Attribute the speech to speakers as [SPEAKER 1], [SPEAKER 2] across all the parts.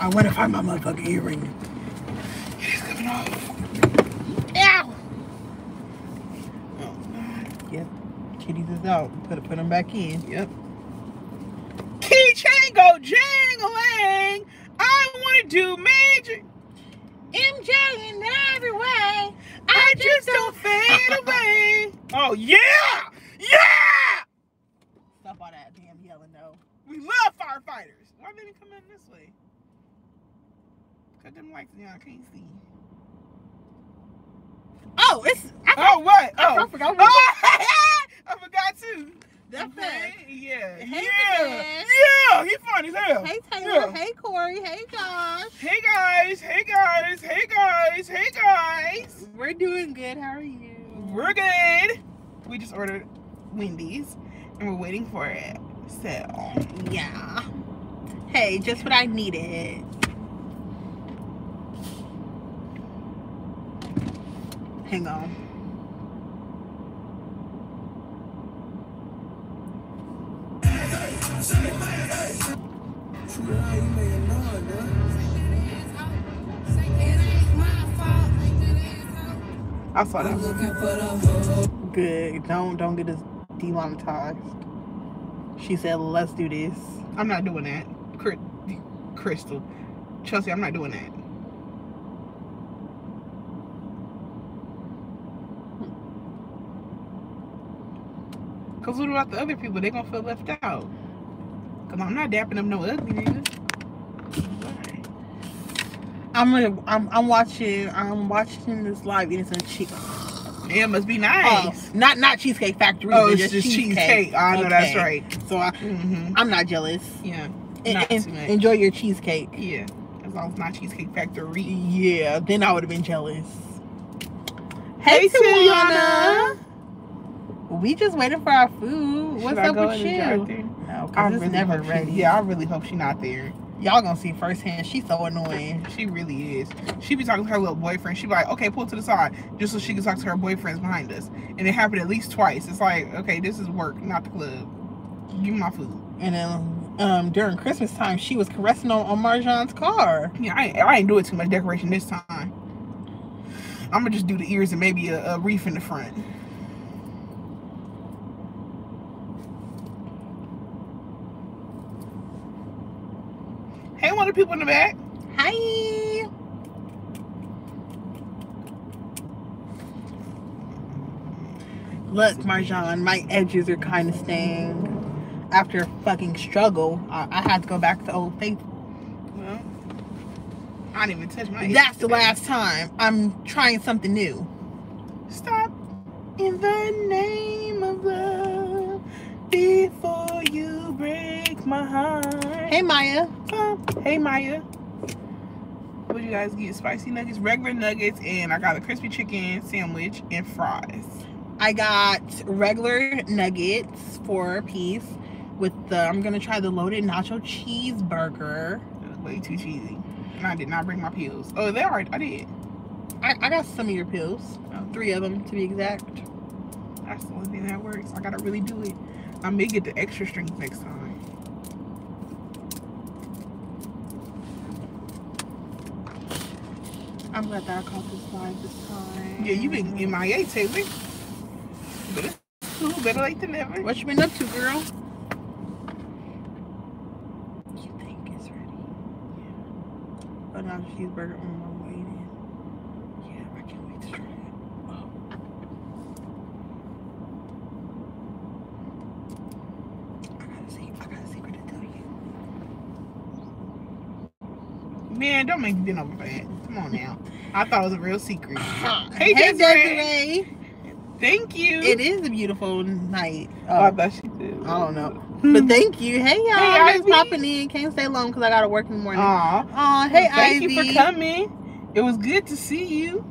[SPEAKER 1] I want to find my motherfucking earring.
[SPEAKER 2] It's coming off.
[SPEAKER 1] Ow!
[SPEAKER 2] Oh, God.
[SPEAKER 1] Yep. Kitties is out. Put put them back in.
[SPEAKER 2] Yep. Keychain go jangling. I want to do major.
[SPEAKER 1] MJ in every way.
[SPEAKER 2] I just don't fade away. Oh yeah, yeah.
[SPEAKER 1] Stop all that damn yelling though.
[SPEAKER 2] We love firefighters. Why didn't he come in this way? Cut them lights down. I can't see.
[SPEAKER 1] Oh, it's I,
[SPEAKER 2] Oh, oh.
[SPEAKER 1] what?
[SPEAKER 2] Oh,
[SPEAKER 1] I forgot.
[SPEAKER 2] Oh, I forgot too.
[SPEAKER 1] That
[SPEAKER 2] Okay. Yeah.
[SPEAKER 1] Hey,
[SPEAKER 2] yeah.
[SPEAKER 1] man.
[SPEAKER 2] Yeah. He fun as hell.
[SPEAKER 1] Hey Taylor.
[SPEAKER 2] Yeah.
[SPEAKER 1] Hey Corey. Hey Josh.
[SPEAKER 2] Hey guys. Hey guys. Hey guys. Hey guys.
[SPEAKER 1] We're doing good. How are you?
[SPEAKER 2] We're good. We just ordered Wendy's and we're waiting for it. So
[SPEAKER 1] Yeah. Hey, just what I needed. Hang on.
[SPEAKER 2] I saw that.
[SPEAKER 1] Good. Don't don't get us demonetized. She said, "Let's do this."
[SPEAKER 2] I'm not doing that. Crystal. Chelsea, I'm not doing that. Cause what about the other people? They gonna feel left out. Cause I'm not dapping up no ugly nigga.
[SPEAKER 1] I'm gonna. I'm. I'm watching. I'm watching this live eating some cheese.
[SPEAKER 2] Yeah, it must be
[SPEAKER 1] Oh,
[SPEAKER 2] nice.
[SPEAKER 1] not not Cheesecake Factory.
[SPEAKER 2] Oh, it's just cheesecake. I know that's right.
[SPEAKER 1] So I,
[SPEAKER 2] hmm
[SPEAKER 1] I'm not jealous.
[SPEAKER 2] Yeah. Not
[SPEAKER 1] en-
[SPEAKER 2] too much.
[SPEAKER 1] enjoy your cheesecake.
[SPEAKER 2] Yeah. As long as it's not Cheesecake Factory.
[SPEAKER 1] Yeah, then I would have been jealous.
[SPEAKER 2] Hey,
[SPEAKER 1] Hey,
[SPEAKER 2] Tiana.
[SPEAKER 1] We just waiting for our food. What's up with you? No,
[SPEAKER 2] I really
[SPEAKER 1] never
[SPEAKER 2] hope she-
[SPEAKER 1] ready.
[SPEAKER 2] yeah, I really hope she's not there.
[SPEAKER 1] Y'all gonna see firsthand. She's so annoying.
[SPEAKER 2] She really is. She be talking to her little boyfriend. She be like, okay, pull to the side, just so she can talk to her boyfriends behind us. And it happened at least twice. It's like, okay, this is work, not the club. Give me my food.
[SPEAKER 1] And then um, during Christmas time, she was caressing on, on Marjan's car.
[SPEAKER 2] Yeah, I ain't, I ain't doing too much decoration this time. I'm gonna just do the ears and maybe a, a wreath in the front. Hey, one of the people in the back.
[SPEAKER 1] Hi. Look, Marjan, my edges are kind of staying. After a fucking struggle, I, I had to go back to Old Faithful.
[SPEAKER 2] Well, I didn't even touch my.
[SPEAKER 1] That's the last time. I'm trying something new.
[SPEAKER 2] Stop in the name of love before you break my heart.
[SPEAKER 1] Hey, Maya.
[SPEAKER 2] Hey Maya. What you guys get? Spicy nuggets, regular nuggets, and I got a crispy chicken sandwich and fries.
[SPEAKER 1] I got regular nuggets for a piece with the, I'm going to try the loaded nacho cheeseburger.
[SPEAKER 2] Way too cheesy. And I did not bring my pills. Oh, they are. I did.
[SPEAKER 1] I, I got some of your pills. Oh. Three of them to be exact.
[SPEAKER 2] That's the only thing that works. I gotta really do it. I may get the extra strength next time.
[SPEAKER 1] I'm glad that I caught this live this time.
[SPEAKER 2] Yeah, you been MIA, Taylor. But it's cool. Better late than never.
[SPEAKER 1] What you been up to, girl? You think it's ready? Yeah. But now cheeseburger. Mm, I'm waiting. Yeah, I can't wait to try it. Oh. I gotta see. I got a secret to tell you.
[SPEAKER 2] Man, don't make me bend bad. Come on now. I thought it was a real secret.
[SPEAKER 1] Hey,
[SPEAKER 2] Hey, Desiree.
[SPEAKER 1] Desiree.
[SPEAKER 2] Thank you.
[SPEAKER 1] It is a beautiful night.
[SPEAKER 2] Oh, I
[SPEAKER 1] Oh,
[SPEAKER 2] thought she did.
[SPEAKER 1] I don't know. Hmm. But thank you. Hey, y'all.
[SPEAKER 2] Hey,
[SPEAKER 1] I'm just popping in. Can't stay long because I got to work in the morning.
[SPEAKER 2] Aw.
[SPEAKER 1] Aw, hey,
[SPEAKER 2] Thank
[SPEAKER 1] Ivy.
[SPEAKER 2] you for coming. It was good to see you.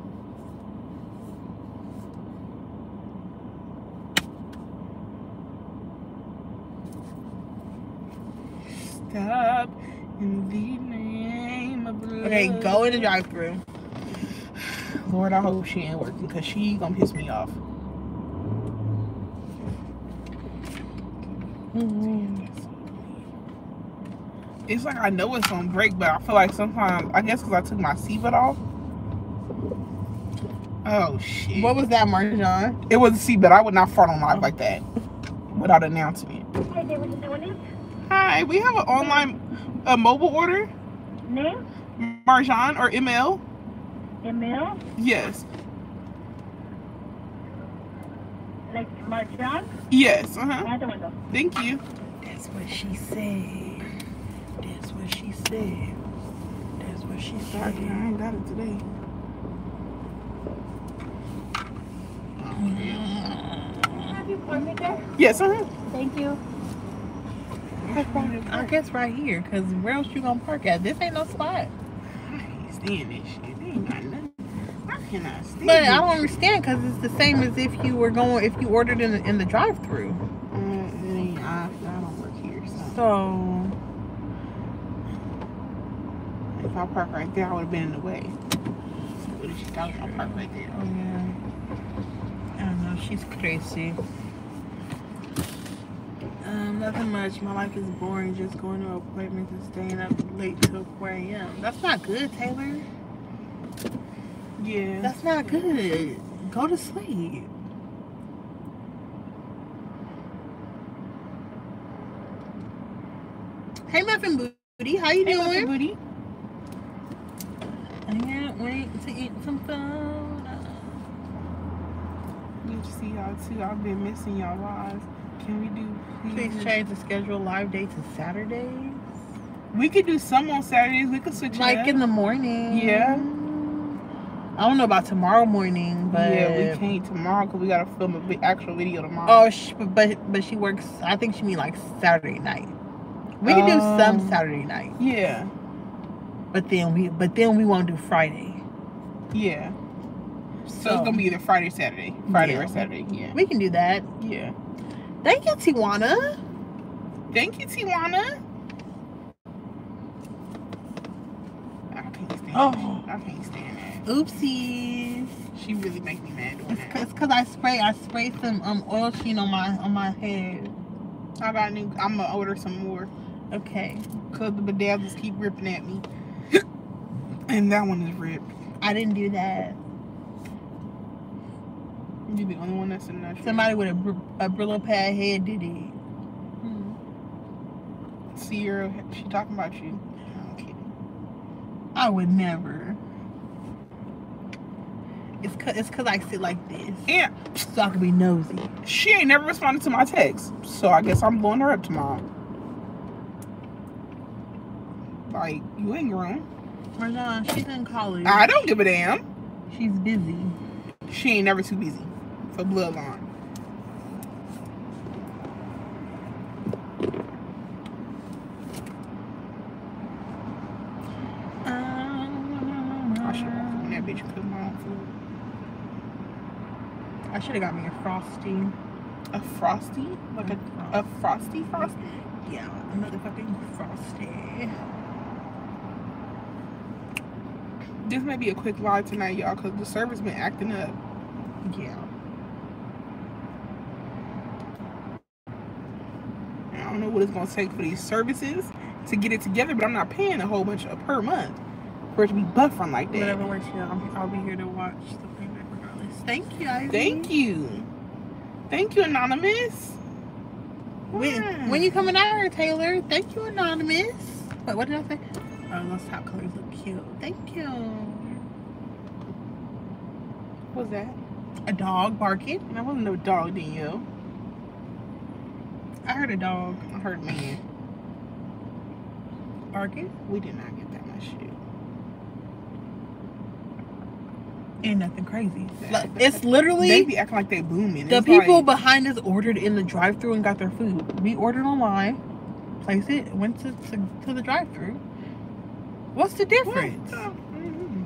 [SPEAKER 2] Stop in the name of love.
[SPEAKER 1] Okay, go in the drive through
[SPEAKER 2] Lord, I hope she ain't working because she gonna piss me off. Mm-hmm. It's like I know it's on break, but I feel like sometimes I guess because I took my seatbelt off. Oh shit!
[SPEAKER 1] What was that, Marjan?
[SPEAKER 2] It was a seatbelt. I would not fart on live like that without announcing it.
[SPEAKER 3] Hi there, what you doing?
[SPEAKER 2] Hi, we have an online, a mobile order.
[SPEAKER 3] Name?
[SPEAKER 2] Marjan or ML?
[SPEAKER 3] Emil?
[SPEAKER 2] Yes.
[SPEAKER 3] Like Marjan?
[SPEAKER 2] Yes. Uh huh.
[SPEAKER 3] Out.
[SPEAKER 2] Thank you.
[SPEAKER 1] That's what she said. That's what she said. That's what she
[SPEAKER 2] Sorry, I ain't got it today.
[SPEAKER 3] Have you parked it there?
[SPEAKER 2] Yes. Uh huh.
[SPEAKER 3] Thank you.
[SPEAKER 1] I guess right here, cause where else you gonna park at? This ain't no spot.
[SPEAKER 2] I stand this shit. They ain't got nothing. I cannot stand
[SPEAKER 1] But. I don't understand, cause it's the same as if you were going, if you ordered in the, in the drive-through.
[SPEAKER 2] I, I don't work here, so.
[SPEAKER 1] So
[SPEAKER 2] If I park right there, I would have been in the way. What if she thought I park right there?
[SPEAKER 1] Oh yeah. I don't know. She's crazy. Um, nothing much. My life is boring. Just going to appointments and staying up late till 4 a.m. That's not good, Taylor.
[SPEAKER 2] Yeah.
[SPEAKER 1] That's not good. Go to sleep. Hey, Muffin Booty. How you
[SPEAKER 2] Hey,
[SPEAKER 1] doing?
[SPEAKER 2] Muffin Booty.
[SPEAKER 1] I can't wait to eat some food.
[SPEAKER 2] Good to see y'all too. I've been missing y'all lives. Can we do
[SPEAKER 1] Please change the schedule live day to Saturdays.
[SPEAKER 2] We could do some on Saturdays. We could switch it
[SPEAKER 1] Like
[SPEAKER 2] up.
[SPEAKER 1] in the morning.
[SPEAKER 2] Yeah.
[SPEAKER 1] I don't know about tomorrow morning, but
[SPEAKER 2] yeah, we can't tomorrow because we gotta film a vi- actual video tomorrow.
[SPEAKER 1] Oh, sh- but but but she works. I think she mean like Saturday night. We can do some
[SPEAKER 2] Um,
[SPEAKER 1] Saturday night,
[SPEAKER 2] yeah,
[SPEAKER 1] but then we but then we won't do Friday.
[SPEAKER 2] yeah. So,
[SPEAKER 1] So,
[SPEAKER 2] it's gonna be either Friday, Saturday, Friday
[SPEAKER 1] Yeah.
[SPEAKER 2] or Saturday. Yeah,
[SPEAKER 1] we can do that.
[SPEAKER 2] yeah.
[SPEAKER 1] Thank you, Tijuana.
[SPEAKER 2] Thank you, Tijuana. I can't stand.
[SPEAKER 1] Oh.
[SPEAKER 2] that. I can't stand that.
[SPEAKER 1] Oopsies.
[SPEAKER 2] She really make me mad doing
[SPEAKER 1] It's
[SPEAKER 2] that.
[SPEAKER 1] cause, I spray I spray some um oil sheen on my on my head.
[SPEAKER 2] I got new. I'm gonna order some more
[SPEAKER 1] Okay.
[SPEAKER 2] because the bedazzles keep ripping at me, and that one is ripped.
[SPEAKER 1] I didn't do that.
[SPEAKER 2] You're the only one that's in that.
[SPEAKER 1] Somebody with a, br- a Brillo pad head did it.
[SPEAKER 2] Hmm. Sierra, she talking about you. I'm kidding.
[SPEAKER 1] I would never. It's cause, it's cause I sit like this.
[SPEAKER 2] Yeah.
[SPEAKER 1] So I can be nosy.
[SPEAKER 2] she ain't never responded to my text, so I guess I'm blowing her up tomorrow. Like you ain't grown.
[SPEAKER 1] Marjan, she's in college.
[SPEAKER 2] I don't give a damn.
[SPEAKER 1] She's busy.
[SPEAKER 2] She ain't never too busy for bloodline. I should have when that bitch cook my own food.
[SPEAKER 1] I should have got me a frosty.
[SPEAKER 2] A frosty, like a a frosty frosty.
[SPEAKER 1] yeah, a motherfucking frosty.
[SPEAKER 2] This may be a quick live tonight, y'all, because the server's been acting up.
[SPEAKER 1] Yeah.
[SPEAKER 2] And I don't know what it's gonna take for these services to get it together, but I'm not paying a whole bunch of, per month for it to be buffering like that.
[SPEAKER 1] Whatever works here, I'll, I'll be here to watch the playback regardless. Thank you, Ivy.
[SPEAKER 2] Thank you. Thank you, Anonymous.
[SPEAKER 1] When,
[SPEAKER 2] Wow.
[SPEAKER 1] when you coming out here, Taylor? Thank you, Anonymous. Wait, what did I say? Oh, those top colors look cute. Thank you.
[SPEAKER 2] What was that?
[SPEAKER 1] A dog barking.
[SPEAKER 2] That wasn't no dog, Danielle.
[SPEAKER 1] I heard a dog
[SPEAKER 2] I heard man.
[SPEAKER 1] barking.
[SPEAKER 2] We did not get that much shit.
[SPEAKER 1] Ain't nothing crazy. Like, it's literally
[SPEAKER 2] They be acting like they booming.
[SPEAKER 1] the
[SPEAKER 2] It's
[SPEAKER 1] people
[SPEAKER 2] like,
[SPEAKER 1] behind us ordered in the drive-through and got their food. We ordered online, placed it, went to, to, to the drive-through. What's the
[SPEAKER 2] What?
[SPEAKER 1] difference?
[SPEAKER 2] Oh, mhm.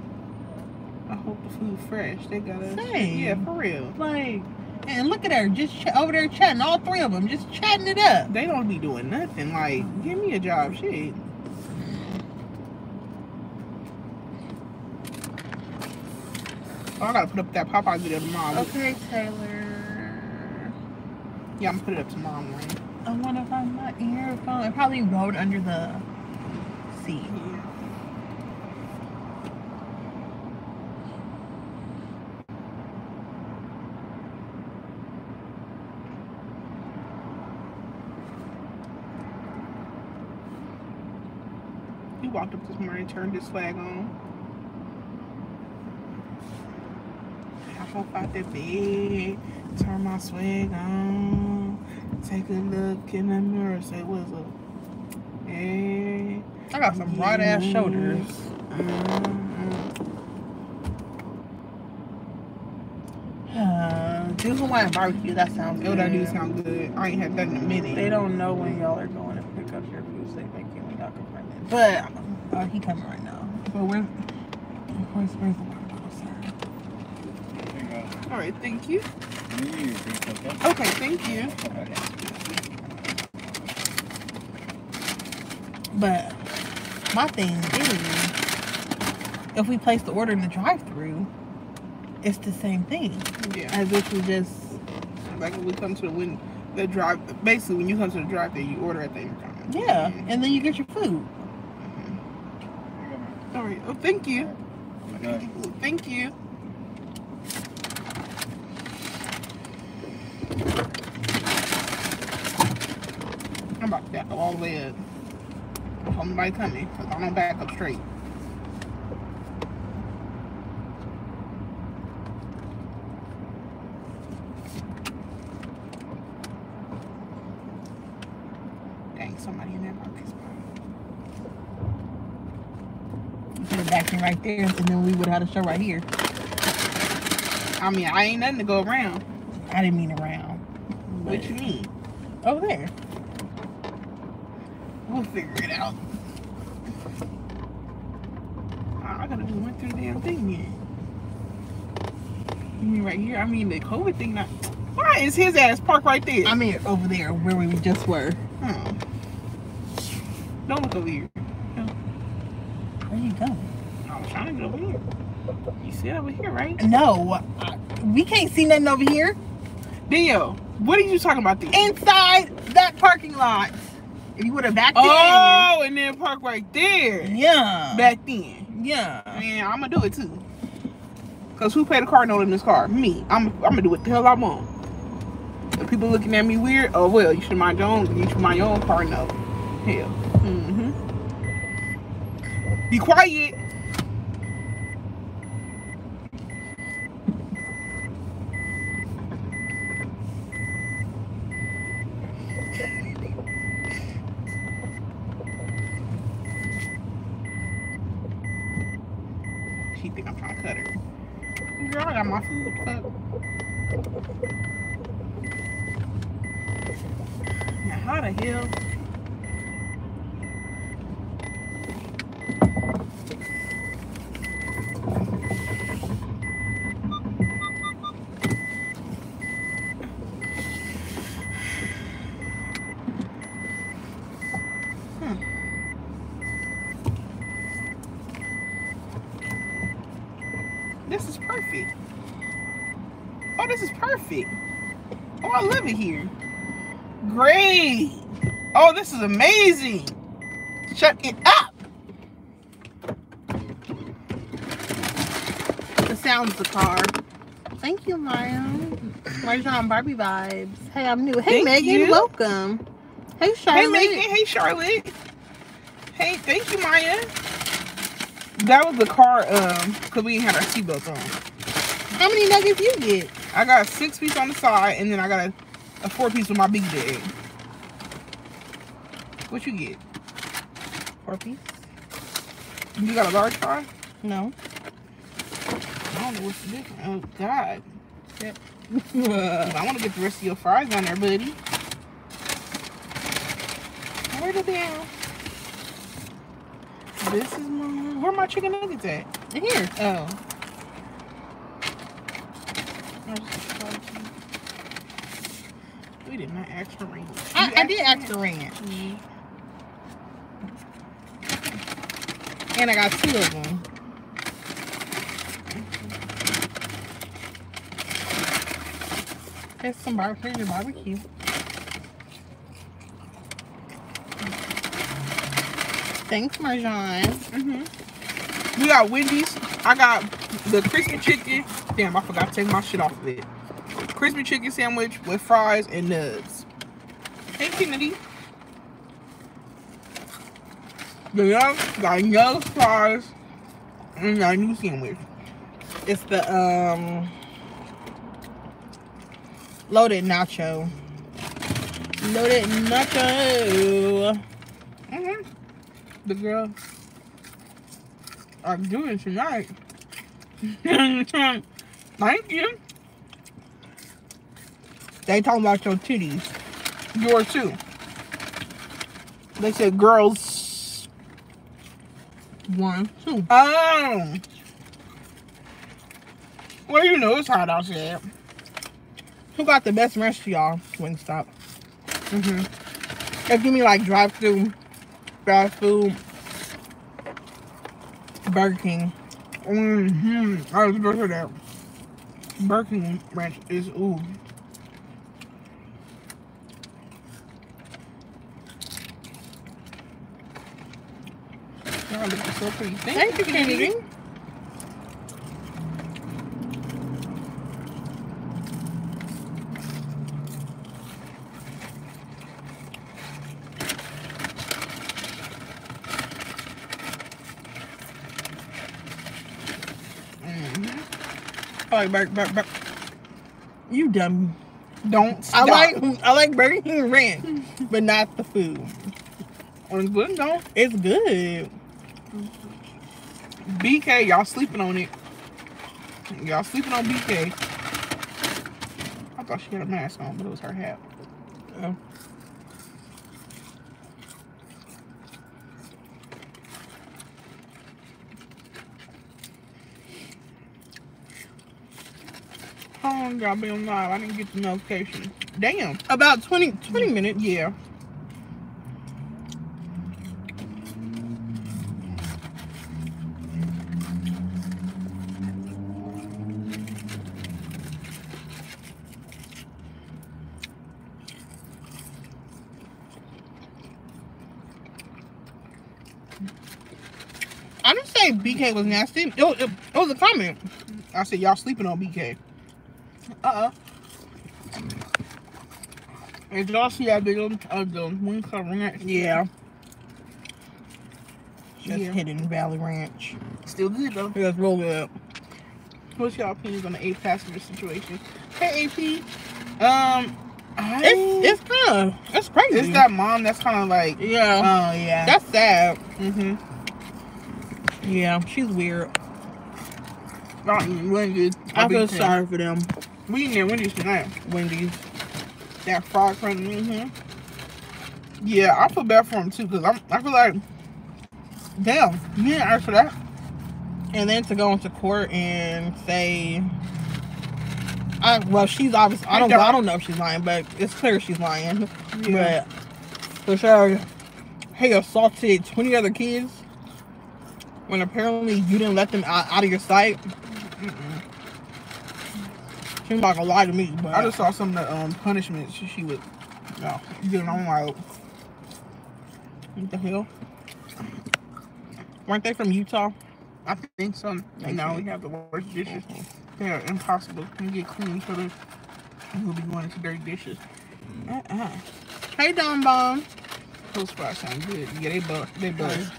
[SPEAKER 2] I hope the food fresh. They got us.
[SPEAKER 1] Same.
[SPEAKER 2] Yeah, for real.
[SPEAKER 1] Like, and look at her, just over there chatting, all three of them, just chatting it up.
[SPEAKER 2] They don't be doing nothing. Like, give me a job, shit. Oh, I gotta put up that Popeye video tomorrow.
[SPEAKER 1] Okay, Taylor.
[SPEAKER 2] Yeah, I'm gonna put it up tomorrow morning.
[SPEAKER 1] I want to find my earphone. It probably rode under the seat.
[SPEAKER 2] Yeah. He walked up this morning, turned his flag on. Hop up out the bed, turn my swag on, take a look in the mirror, say what's up. Hey.
[SPEAKER 1] I got some broad ass shoulders. Uh, do Hawaiian barbecue. That sounds good.
[SPEAKER 2] that do sound good. I ain't had that in a minute.
[SPEAKER 1] They don't know when y'all are going to pick up your food. They think you when y'all can find it. But uh, he coming right now.
[SPEAKER 2] But where?
[SPEAKER 1] Where's, where's the water bottle, sir?
[SPEAKER 2] All right, thank you.
[SPEAKER 4] You okay?
[SPEAKER 2] Okay, thank you.
[SPEAKER 1] But my thing is, if we place the order in the drive-through, it's the same thing
[SPEAKER 2] Yeah.
[SPEAKER 1] as if we just.
[SPEAKER 2] Like when we come to the when the drive, basically when you come to the drive there, you order at the intercom.
[SPEAKER 1] Yeah, and then you get your food.
[SPEAKER 2] Right. Oh, thank you.
[SPEAKER 4] Okay.
[SPEAKER 2] Thank you. I'm about to back up all the way up. Hope nobody coming, cause I don't back up straight. Dang, somebody in that parking spot.
[SPEAKER 1] Put it back in right there, and then we would have had a show right here.
[SPEAKER 2] I mean, I ain't nothing to go around.
[SPEAKER 1] I didn't mean around.
[SPEAKER 2] What you mean?
[SPEAKER 1] Over there.
[SPEAKER 2] We'll figure it out. I gotta do one through the damn thing here. You mean right here? I mean the COVID thing not. Why is his ass parked right there?
[SPEAKER 1] I mean over there where we just were.
[SPEAKER 2] Hmm. Don't look over here.
[SPEAKER 1] Where you going?
[SPEAKER 2] I was trying to get over here. You see it over here, right?
[SPEAKER 1] No, I, we can't see nothing over here.
[SPEAKER 2] Daniel, what are you talking about there?
[SPEAKER 1] Inside that parking lot. If you would have backed in.
[SPEAKER 2] oh, and then park right there.
[SPEAKER 1] Yeah.
[SPEAKER 2] Back then.
[SPEAKER 1] Yeah.
[SPEAKER 2] Man, I'm gonna do it too. Cause who paid the car note in this car? Me. I'm. I'm gonna do what the hell I want. If people looking at me weird, oh well, you should mind your own. You should mind your own car note. Hell. Mm-hmm. Be quiet. She think I'm trying to cut her. Girl, I got my food. Fuck. Now, how the hell? Hmm. This is perfect. Oh, this is perfect. Oh, I love it here. Great. Oh, this is amazing. Shut it up.
[SPEAKER 1] The sounds the car. Thank you, Maya. Marjan Barbie vibes. Hey, I'm new. Hey,
[SPEAKER 2] Thank
[SPEAKER 1] Megan.
[SPEAKER 2] you.
[SPEAKER 1] Welcome. Hey, Charlotte.
[SPEAKER 2] Hey, Megan. Hey, Charlotte. Hey, thank you, Maya. That was the car, um, cause we didn't have our seatbelts on.
[SPEAKER 1] How many nuggets you get?
[SPEAKER 2] I got a six piece on the side, and then I got a, a four piece with my big bag. What you get?
[SPEAKER 1] Four piece.
[SPEAKER 2] You got a large fry?
[SPEAKER 1] No.
[SPEAKER 2] I don't know what's the difference. Oh God.
[SPEAKER 1] Yep.
[SPEAKER 2] I want to get the rest of your fries on there, buddy. Where the damn? This is my. Where my chicken nuggets at?
[SPEAKER 1] In Here.
[SPEAKER 2] Oh. I was just talking. We did not ask for ranch.
[SPEAKER 1] I, I did ask
[SPEAKER 2] for
[SPEAKER 1] for ranch.
[SPEAKER 2] ranch?
[SPEAKER 1] And I got two of them. Here's some bar- here's your barbecue. Thanks, Marjan. hmm We got Wendy's. I got the crispy chicken. Damn, I forgot to take my shit off of it. Crispy chicken sandwich with fries and nuts. Hey, Kennedy. The young got young fries and got a new sandwich. It's the um loaded nacho. Loaded nacho. hmm The girl are doing tonight. Thank you. They talking about your titties. Yours too. They said girls. One, two. Oh. Well, you know it's hot outside. Who got the best for y'all? Wingstop. Mm-hmm. If give me like drive through, fast food, Burger King. Mm-hmm. I was say that. Burger King ranch is ooh. Y'all looking so pretty. Thank, you, Kennedy. Mm-hmm. I like Burger, Burger, Burger. You dumb. Don't I like I like Burger King ranch, but not the food.
[SPEAKER 2] It's good though.
[SPEAKER 1] It's good.
[SPEAKER 2] BK, y'all sleeping on it. Y'all sleeping on BK. I thought she had a mask on, but it was her hat.
[SPEAKER 1] Oh.
[SPEAKER 2] oh How long y'all been live? I didn't get the notification. Damn.
[SPEAKER 1] About 20, 20 minutes.
[SPEAKER 2] Yeah.
[SPEAKER 1] I didn't say BK was nasty. It, was- it, it was a comment.
[SPEAKER 2] I said y'all sleeping on BK.
[SPEAKER 1] Uh-uh.
[SPEAKER 2] Did y'all see that video of the wing club ranch?
[SPEAKER 1] Yeah. Just
[SPEAKER 2] Yeah.
[SPEAKER 1] Hidden Valley Ranch.
[SPEAKER 2] Still good though.
[SPEAKER 1] Let's roll it up.
[SPEAKER 2] What's y'all opinions on the eight passenger situation? Hey AP. Um I,
[SPEAKER 1] It's it's kind of it's crazy.
[SPEAKER 2] it's that mom that's kind of like yeah. oh
[SPEAKER 1] yeah.
[SPEAKER 2] yeah.
[SPEAKER 1] That's sad.
[SPEAKER 2] mm-hmm.
[SPEAKER 1] Yeah, she's weird.
[SPEAKER 2] Not Wendy's.
[SPEAKER 1] I feel sorry for them.
[SPEAKER 2] We eating at Wendy's tonight.
[SPEAKER 1] Wendy's.
[SPEAKER 2] That fried crunch. Mm-hmm. Yeah, I feel bad for him too because I'm. I feel like, damn, you didn't ask for that.
[SPEAKER 1] And then to go into court and say, I well, she's obviously I don't I don't know if she's lying, but it's clear she's lying.
[SPEAKER 2] Yeah.
[SPEAKER 1] But for sure, hey, assaulted twenty other kids when apparently you didn't let them out, out of your sight.
[SPEAKER 2] Mm-mm.
[SPEAKER 1] Not gonna lie to me, but
[SPEAKER 2] I just saw some of the um, punishments she, she would. No, get on like
[SPEAKER 1] what the hell? Weren't they from Utah?
[SPEAKER 2] I think so. You know, we have the worst dishes. They are impossible to get clean, so they- we'll be going into dirty dishes. Uh-uh.
[SPEAKER 1] Hey, Don Bomb.
[SPEAKER 2] Those fries sound good. Yeah, they bust. They bust.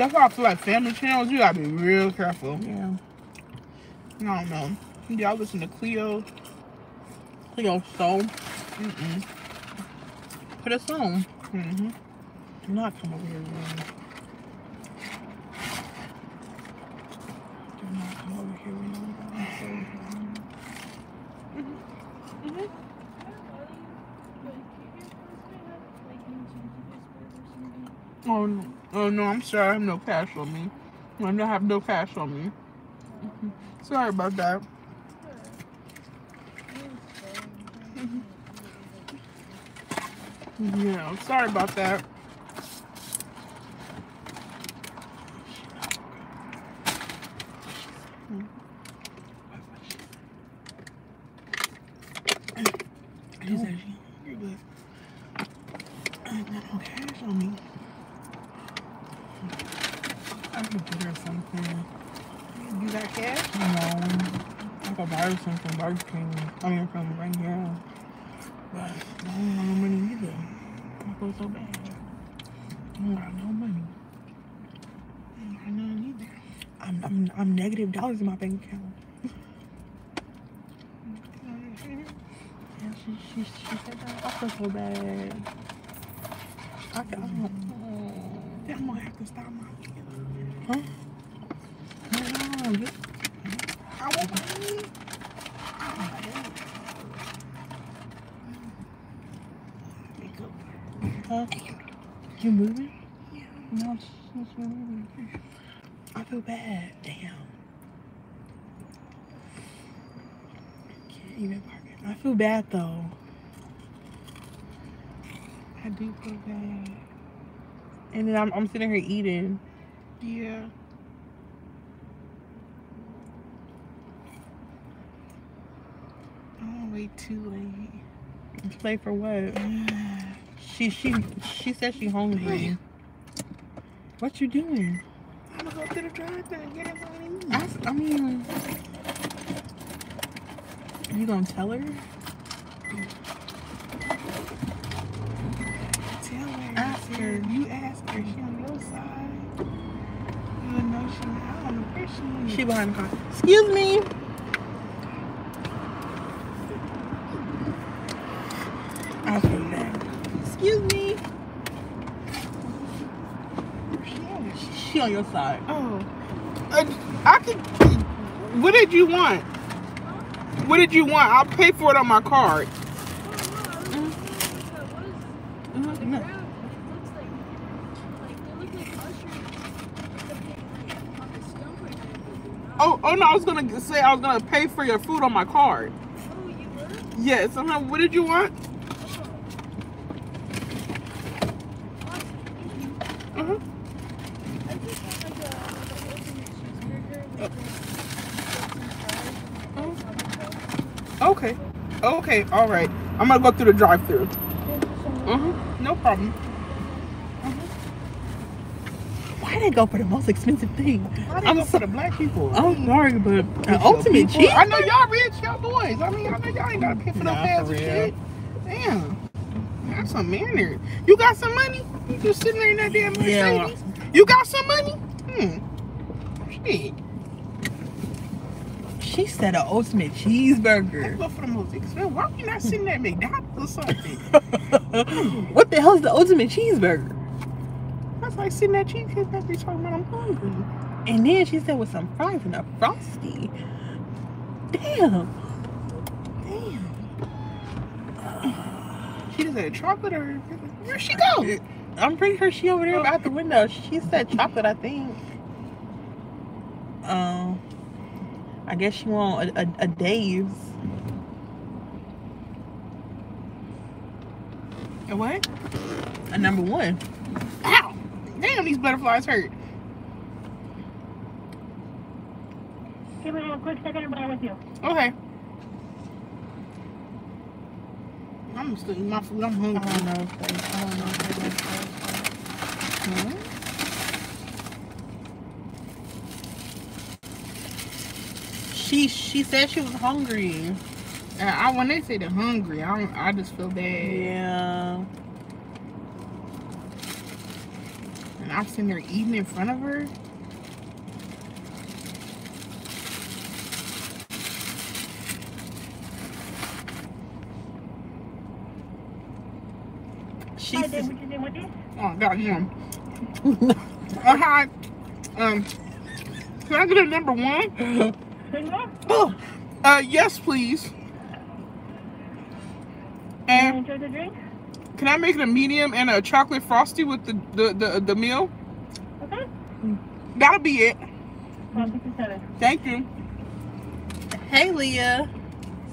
[SPEAKER 2] That's why I feel like family channels, you gotta be real careful.
[SPEAKER 1] Yeah.
[SPEAKER 2] I don't know. Y'all listen to Cleo.
[SPEAKER 1] Cleo Sol.
[SPEAKER 2] Mm-mm.
[SPEAKER 1] Put us on.
[SPEAKER 2] Mm-hmm.
[SPEAKER 1] Do not come over here, man. Do not come over here, man.
[SPEAKER 2] Oh, no. Oh no, I'm sorry. I have no cash on me. I don't have no cash on me. Sorry about that. Yeah, I'm sorry about that. She hungry, but I got no cash on me. I could get her something.
[SPEAKER 1] You got cash?
[SPEAKER 2] Know, I could buy her something Burger King. I mean, from right here. But I don't have no money either. I feel so bad. I don't got no money. I ain't got none either. I'm, I'm, I'm negative dollars in my bank account. Yeah, she, she, she said that. I feel so bad. I, I don't. I'm gonna have to stop my You, I. I moving? Yeah. No, it's, she's moving. I feel bad. Damn. Can't even park it. I feel bad though. I do feel bad.
[SPEAKER 1] And then I'm, I'm sitting here eating.
[SPEAKER 2] Yeah. Oh, wait too late.
[SPEAKER 1] Play for what? She she she said she hungry. What you doing?
[SPEAKER 2] I'm gonna go to the drive-thru and get it money.
[SPEAKER 1] I, I mean, you gonna tell her?
[SPEAKER 2] Tell her.
[SPEAKER 1] Ask her.
[SPEAKER 2] You ask her. She on your side. She not person.
[SPEAKER 1] She behind the car. Excuse me.
[SPEAKER 2] I feel bad.
[SPEAKER 1] Excuse me.
[SPEAKER 2] She on
[SPEAKER 1] She on your side.
[SPEAKER 2] Oh.
[SPEAKER 1] Uh, I could. What did you want? What did you want? I'll pay for it on my card.
[SPEAKER 2] Mm-hmm.
[SPEAKER 1] No. Oh, oh no! I was gonna say I was gonna pay for your food on my card. Oh, you were? Yes. -huh. What did you want? Uh huh. Okay. Okay. All right. I'm gonna go through the drive-through. Uh huh. No problem. Why they go for the most expensive thing?
[SPEAKER 2] Why they
[SPEAKER 1] I'm
[SPEAKER 2] go
[SPEAKER 1] so-
[SPEAKER 2] for the black people?
[SPEAKER 1] I'm sorry, but an
[SPEAKER 2] Rich
[SPEAKER 1] ultimate
[SPEAKER 2] people.
[SPEAKER 1] cheese.
[SPEAKER 2] I know y'all rich, y'all boys. I mean, I know y'all ain't gotta pay for no
[SPEAKER 1] Nah,
[SPEAKER 2] pads
[SPEAKER 1] for
[SPEAKER 2] and
[SPEAKER 1] real.
[SPEAKER 2] shit. Damn. That's some manners. You got some money? You just sitting there in that damn Mercedes?
[SPEAKER 1] Yeah.
[SPEAKER 2] You got some money? Hmm. Shit.
[SPEAKER 1] She said an ultimate
[SPEAKER 2] Let's
[SPEAKER 1] cheeseburger.
[SPEAKER 2] go for the most expensive. Why are we not sitting at McDonald's or something?
[SPEAKER 1] what the hell is the ultimate cheeseburger?
[SPEAKER 2] That's like sitting at Cheesecake Factory talking about I'm hungry.
[SPEAKER 1] And then she said with some fries and a frosty. Damn.
[SPEAKER 2] Damn. She just had chocolate or where'd she go?
[SPEAKER 1] I'm pretty sure she over there out the window. She said chocolate, I think. Um, I guess she want a, a, a Dave's.
[SPEAKER 2] A what?
[SPEAKER 1] A number one.
[SPEAKER 2] Ow! Damn, these butterflies hurt.
[SPEAKER 3] Give me a quick second and I'm with you.
[SPEAKER 2] Okay. I'm still eating my food. I'm
[SPEAKER 1] I
[SPEAKER 2] hungry.
[SPEAKER 1] don't know if they, I don't know if they like that. She she said she was hungry.
[SPEAKER 2] Uh, I when they say they're hungry, I don't, I just feel bad.
[SPEAKER 1] Yeah.
[SPEAKER 2] And I'm sitting there eating in front of her.
[SPEAKER 1] She
[SPEAKER 3] Hi,
[SPEAKER 1] said,
[SPEAKER 3] Dave, what you doing with this?
[SPEAKER 2] Oh goddamn. I had um. Can I get a number one?
[SPEAKER 3] Single?
[SPEAKER 2] Oh, uh, yes, please. And
[SPEAKER 3] enjoy the drink?
[SPEAKER 2] Can I make it a medium and a chocolate frosty with the the the, the meal?
[SPEAKER 3] Okay.
[SPEAKER 2] That'll be it. Thank you.
[SPEAKER 1] "Hey, Leah."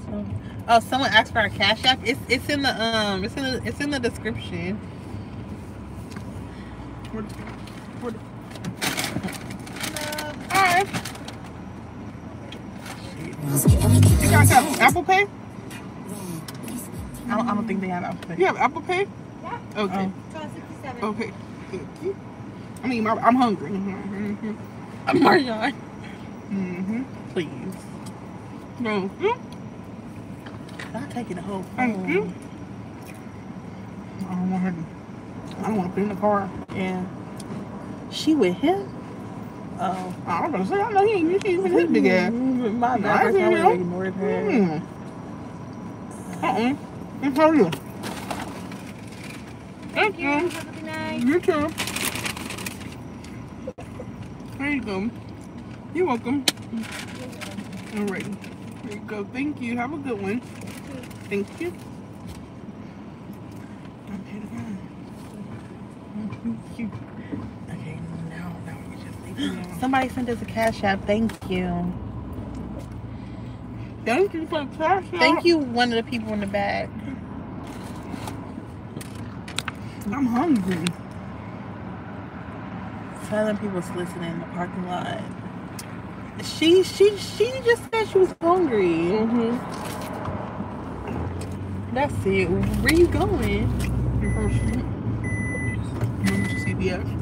[SPEAKER 3] So,
[SPEAKER 1] Oh, someone asked for our cash app. It's it's in the um it's in the it's in the description.
[SPEAKER 2] Where the- where the- Alright. You guys have Apple Pay?
[SPEAKER 1] I don't, I don't think they have Apple Pay.
[SPEAKER 2] You have Apple Pay?
[SPEAKER 3] Yeah.
[SPEAKER 2] Okay.
[SPEAKER 3] Twelve sixty-seven.
[SPEAKER 2] Okay. Thank you. I mean, I'm hungry. I'm hungry. Mm-hmm.
[SPEAKER 1] Oh. Marjan,
[SPEAKER 2] Mm-hmm.
[SPEAKER 1] please.
[SPEAKER 2] No. Mm,
[SPEAKER 1] I'm taking the whole
[SPEAKER 2] Thank you. I don't want her to. I don't want to put in the car.
[SPEAKER 1] Yeah. She with him? Oh.
[SPEAKER 2] I was gonna say, I know he ain't she even his big ass.
[SPEAKER 1] My
[SPEAKER 2] I
[SPEAKER 1] bad.
[SPEAKER 2] see
[SPEAKER 1] I
[SPEAKER 2] him.
[SPEAKER 1] ignored her.
[SPEAKER 2] Mm. Uh-uh. Mm, Mm, how are you? Thank you. Mm-hmm.
[SPEAKER 3] Have a good night.
[SPEAKER 2] You too. There you go. You're welcome. Alright. There you go. Thank you. Have a good one. Thank you. Okay, Thank you.
[SPEAKER 1] Okay, now, now we just. Somebody sent us a cash app. Thank you.
[SPEAKER 2] Thank you for.
[SPEAKER 1] Thank you, one of the people in the back.
[SPEAKER 2] I'm hungry.
[SPEAKER 1] Silent people's listening in the parking lot. She she she just said she was hungry.
[SPEAKER 2] Mm-hmm.
[SPEAKER 1] That's it. Where you going?
[SPEAKER 2] To CVS.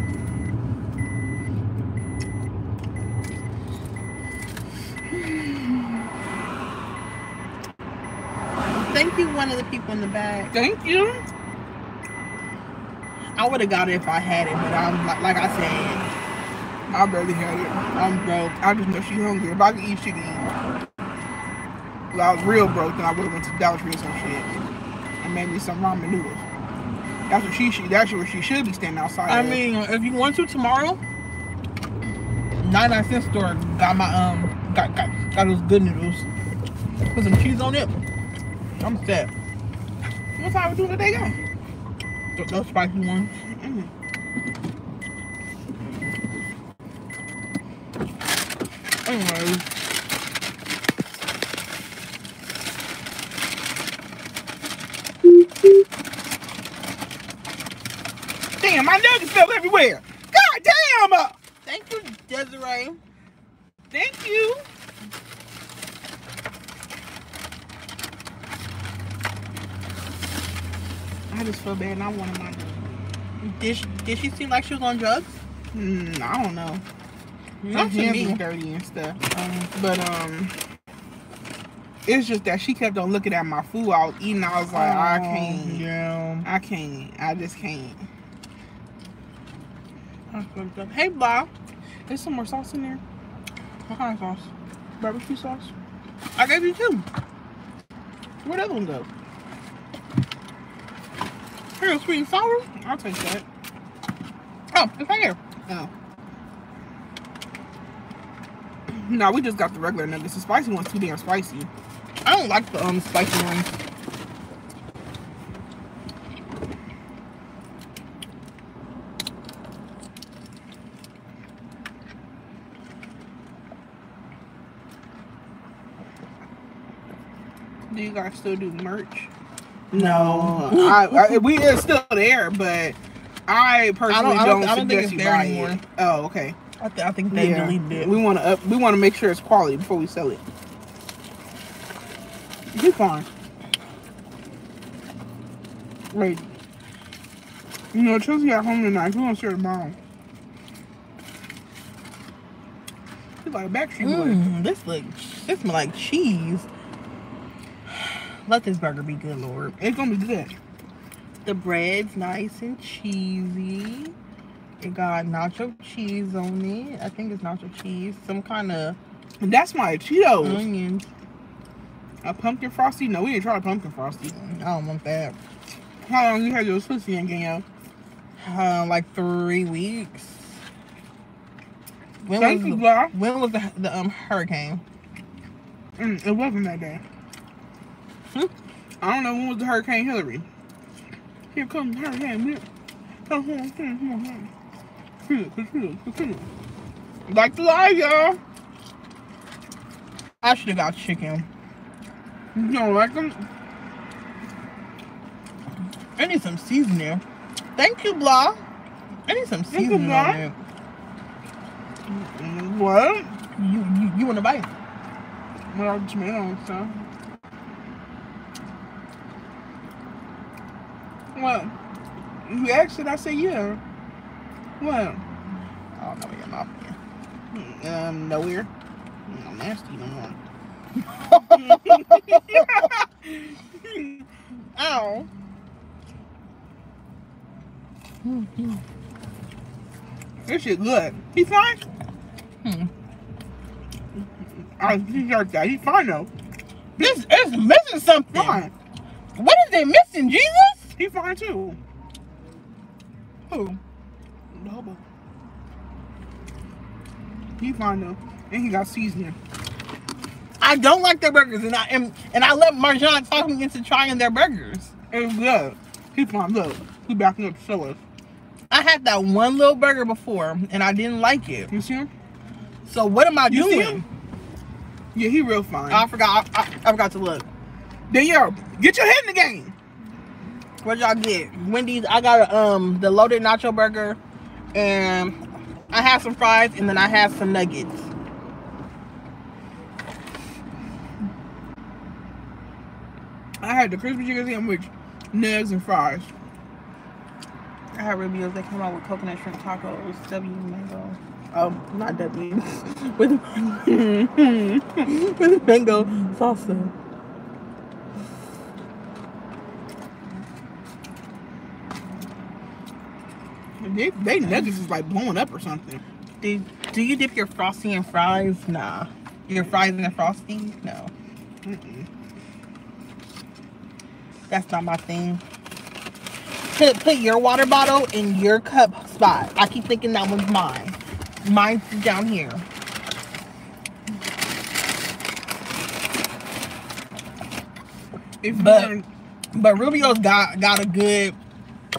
[SPEAKER 1] Thank you, one of the people in the back.
[SPEAKER 2] Thank you.
[SPEAKER 1] I would have got it if I had it, but I'm like, like I said,
[SPEAKER 2] I barely had it. I'm broke. I just know she hungry. If I could eat, she could eat. If I was real broke, then I would have went to Dollar Tree or some shit and made me some ramen noodles. That's what she should. That's where she should be standing outside.
[SPEAKER 1] I
[SPEAKER 2] of.
[SPEAKER 1] mean, if you want to tomorrow, 99 cent store got my um got got, got those good noodles. Put some cheese on it. I'm set.
[SPEAKER 2] what time we do today, go?
[SPEAKER 1] Th- Those spicy ones.
[SPEAKER 2] Mm.
[SPEAKER 1] Anyways,
[SPEAKER 2] Damn, my nuggets fell everywhere. God damn!
[SPEAKER 1] thank you, Desiree.
[SPEAKER 2] Thank you. I just feel bad and I wanted my
[SPEAKER 1] Did she, did she seem like she was on drugs?
[SPEAKER 2] Mm, I don't know.
[SPEAKER 1] Not
[SPEAKER 2] Her hands was
[SPEAKER 1] me.
[SPEAKER 2] dirty and stuff. Um, but um, it's just that she kept on looking at my food. I was eating. I was like, I can't.
[SPEAKER 1] Oh, Yeah.
[SPEAKER 2] I can't. I just can't.
[SPEAKER 1] That's fucked up. Hey, Bob.
[SPEAKER 2] There's some more sauce in there.
[SPEAKER 1] What kind of sauce?
[SPEAKER 2] Barbecue sauce.
[SPEAKER 1] I gave you two.
[SPEAKER 2] Where'd that one go?
[SPEAKER 1] Here, sweet and sour.
[SPEAKER 2] I'll take that.
[SPEAKER 1] Oh, it's right here.
[SPEAKER 2] Oh. No, we just got the regular nuggets. The spicy one's too damn spicy.
[SPEAKER 1] I don't like the um spicy ones.
[SPEAKER 2] Do you guys still do merch?
[SPEAKER 1] No.
[SPEAKER 2] I, I, we it's still there, but I personally
[SPEAKER 1] I
[SPEAKER 2] don't,
[SPEAKER 1] don't- I don't think
[SPEAKER 2] suggest
[SPEAKER 1] it's
[SPEAKER 2] you
[SPEAKER 1] there
[SPEAKER 2] buy
[SPEAKER 1] anymore.
[SPEAKER 2] it. Oh, okay.
[SPEAKER 1] I, th- I think they
[SPEAKER 2] Yeah.
[SPEAKER 1] deleted it.
[SPEAKER 2] We want to up. We want to make sure it's quality before we sell it. Be fine. Wait. You know, Chelsea at home tonight. We want to see her tomorrow. She's like a Backstreet Boy.
[SPEAKER 1] Mm, this look, this smell like cheese. Let this burger be good, Lord.
[SPEAKER 2] It's gonna be good.
[SPEAKER 1] The bread's nice and cheesy. It got nacho cheese on it. I think it's nacho cheese. Some kind of
[SPEAKER 2] that's my Cheetos.
[SPEAKER 1] onions.
[SPEAKER 2] A pumpkin frosty? No, we didn't try a pumpkin frosty.
[SPEAKER 1] I don't want that.
[SPEAKER 2] How long you had your pussy in, Danielle?
[SPEAKER 1] Uh, like three weeks. When
[SPEAKER 2] Thank
[SPEAKER 1] was
[SPEAKER 2] you,
[SPEAKER 1] the, when was the, the um hurricane?
[SPEAKER 2] Mm, it wasn't that day. I don't know when was the Hurricane Hilary. Here comes Hurricane. Here. Like the lie, y'all.
[SPEAKER 1] I should have got chicken.
[SPEAKER 2] You don't like them?
[SPEAKER 1] I need some seasoning. Thank you, blah. I need some seasoning on it.
[SPEAKER 2] What?
[SPEAKER 1] You you, you want to bite?
[SPEAKER 2] Well, tomato and stuff. What? You asked it, I said yeah. What?
[SPEAKER 1] I don't know where your mouth is.
[SPEAKER 2] Um, nowhere. No, nasty no more.
[SPEAKER 1] Ow.
[SPEAKER 2] This shit good. He fine?
[SPEAKER 1] Hmm.
[SPEAKER 2] I he like that. He fine though.
[SPEAKER 1] This is missing something.
[SPEAKER 2] Fine.
[SPEAKER 1] What is it missing, Jesus?
[SPEAKER 2] He fine too.
[SPEAKER 1] Who?
[SPEAKER 2] The. He fine though. And he got seasoning.
[SPEAKER 1] I don't like their burgers, and I am, and I let Marjan talk me into trying their burgers.
[SPEAKER 2] It's good. He fine. Look. He backing up to show us.
[SPEAKER 1] I had that one little burger before, and I didn't like it.
[SPEAKER 2] You see him?
[SPEAKER 1] So what am I
[SPEAKER 2] You
[SPEAKER 1] doing?
[SPEAKER 2] Yeah, he real fine.
[SPEAKER 1] I forgot. I, I, I forgot to look.
[SPEAKER 2] then yo, get your head in the game.
[SPEAKER 1] What y'all get? Wendy's. I got um the loaded nacho burger, and I have some fries, and then I have some nuggets.
[SPEAKER 2] I had the crispy chicken sandwich, nugs and fries.
[SPEAKER 1] I had Rubios. They came out with coconut shrimp tacos. W mango. Oh, not W. with with mango salsa.
[SPEAKER 2] They, they nuggets is like blowing up or something.
[SPEAKER 1] Do Do you dip your frosty in fries? Nah. Your fries in the frosty? No.
[SPEAKER 2] Mm-mm.
[SPEAKER 1] That's not my thing. Put put your water bottle in your cup spot. I keep thinking that one's mine. Mine's down here.
[SPEAKER 2] If
[SPEAKER 1] But- But Rubio's got got a good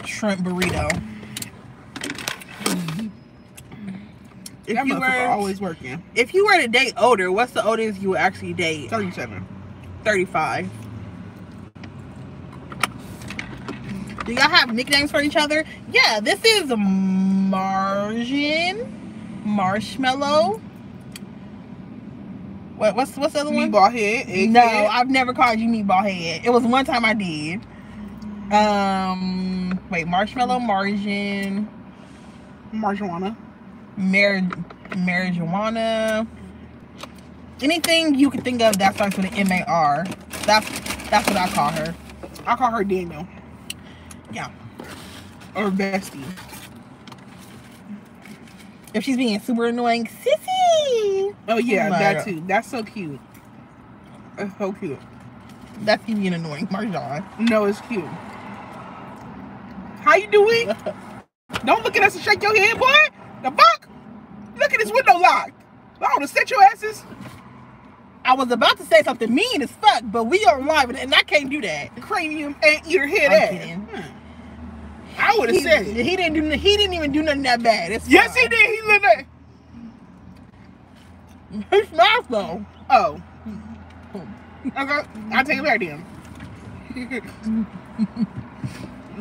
[SPEAKER 1] shrimp burrito. If
[SPEAKER 2] that
[SPEAKER 1] you were
[SPEAKER 2] always working.
[SPEAKER 1] if you were to date older, what's the oldest you would actually date?
[SPEAKER 2] 37.
[SPEAKER 1] 35. Do y'all have nicknames for each other? Yeah, this is Margin, Marshmallow. What, what's what's the other one?
[SPEAKER 2] Meatball head.
[SPEAKER 1] No, I've never called you meatball head. It was one time I did. Um, wait, marshmallow, margin,
[SPEAKER 2] marijuana.
[SPEAKER 1] Mar- marijuana. Anything you can think of that starts with an M A R. That's that's what I call her.
[SPEAKER 2] I call her Daniel
[SPEAKER 1] Yeah.
[SPEAKER 2] or Bestie.
[SPEAKER 1] If she's being super annoying, sissy.
[SPEAKER 2] Oh yeah,
[SPEAKER 1] my
[SPEAKER 2] that too. That's so cute. That's so cute.
[SPEAKER 1] That's you being annoying, Marjan.
[SPEAKER 2] No, it's cute. How you doing? Don't look at us and shake your head, boy. The fuck? Look at this window locked. I want to set your asses.
[SPEAKER 1] I was about to say something mean as fuck, but we are live and I can't do that.
[SPEAKER 2] Cranium and ear head
[SPEAKER 1] I'm
[SPEAKER 2] ass. Hmm. I would have said it.
[SPEAKER 1] he didn't do. He didn't even do nothing that bad. It's
[SPEAKER 2] Yes,
[SPEAKER 1] fine.
[SPEAKER 2] he did. He lived there.
[SPEAKER 1] He smells though.
[SPEAKER 2] Oh. Okay. I'll take it back then.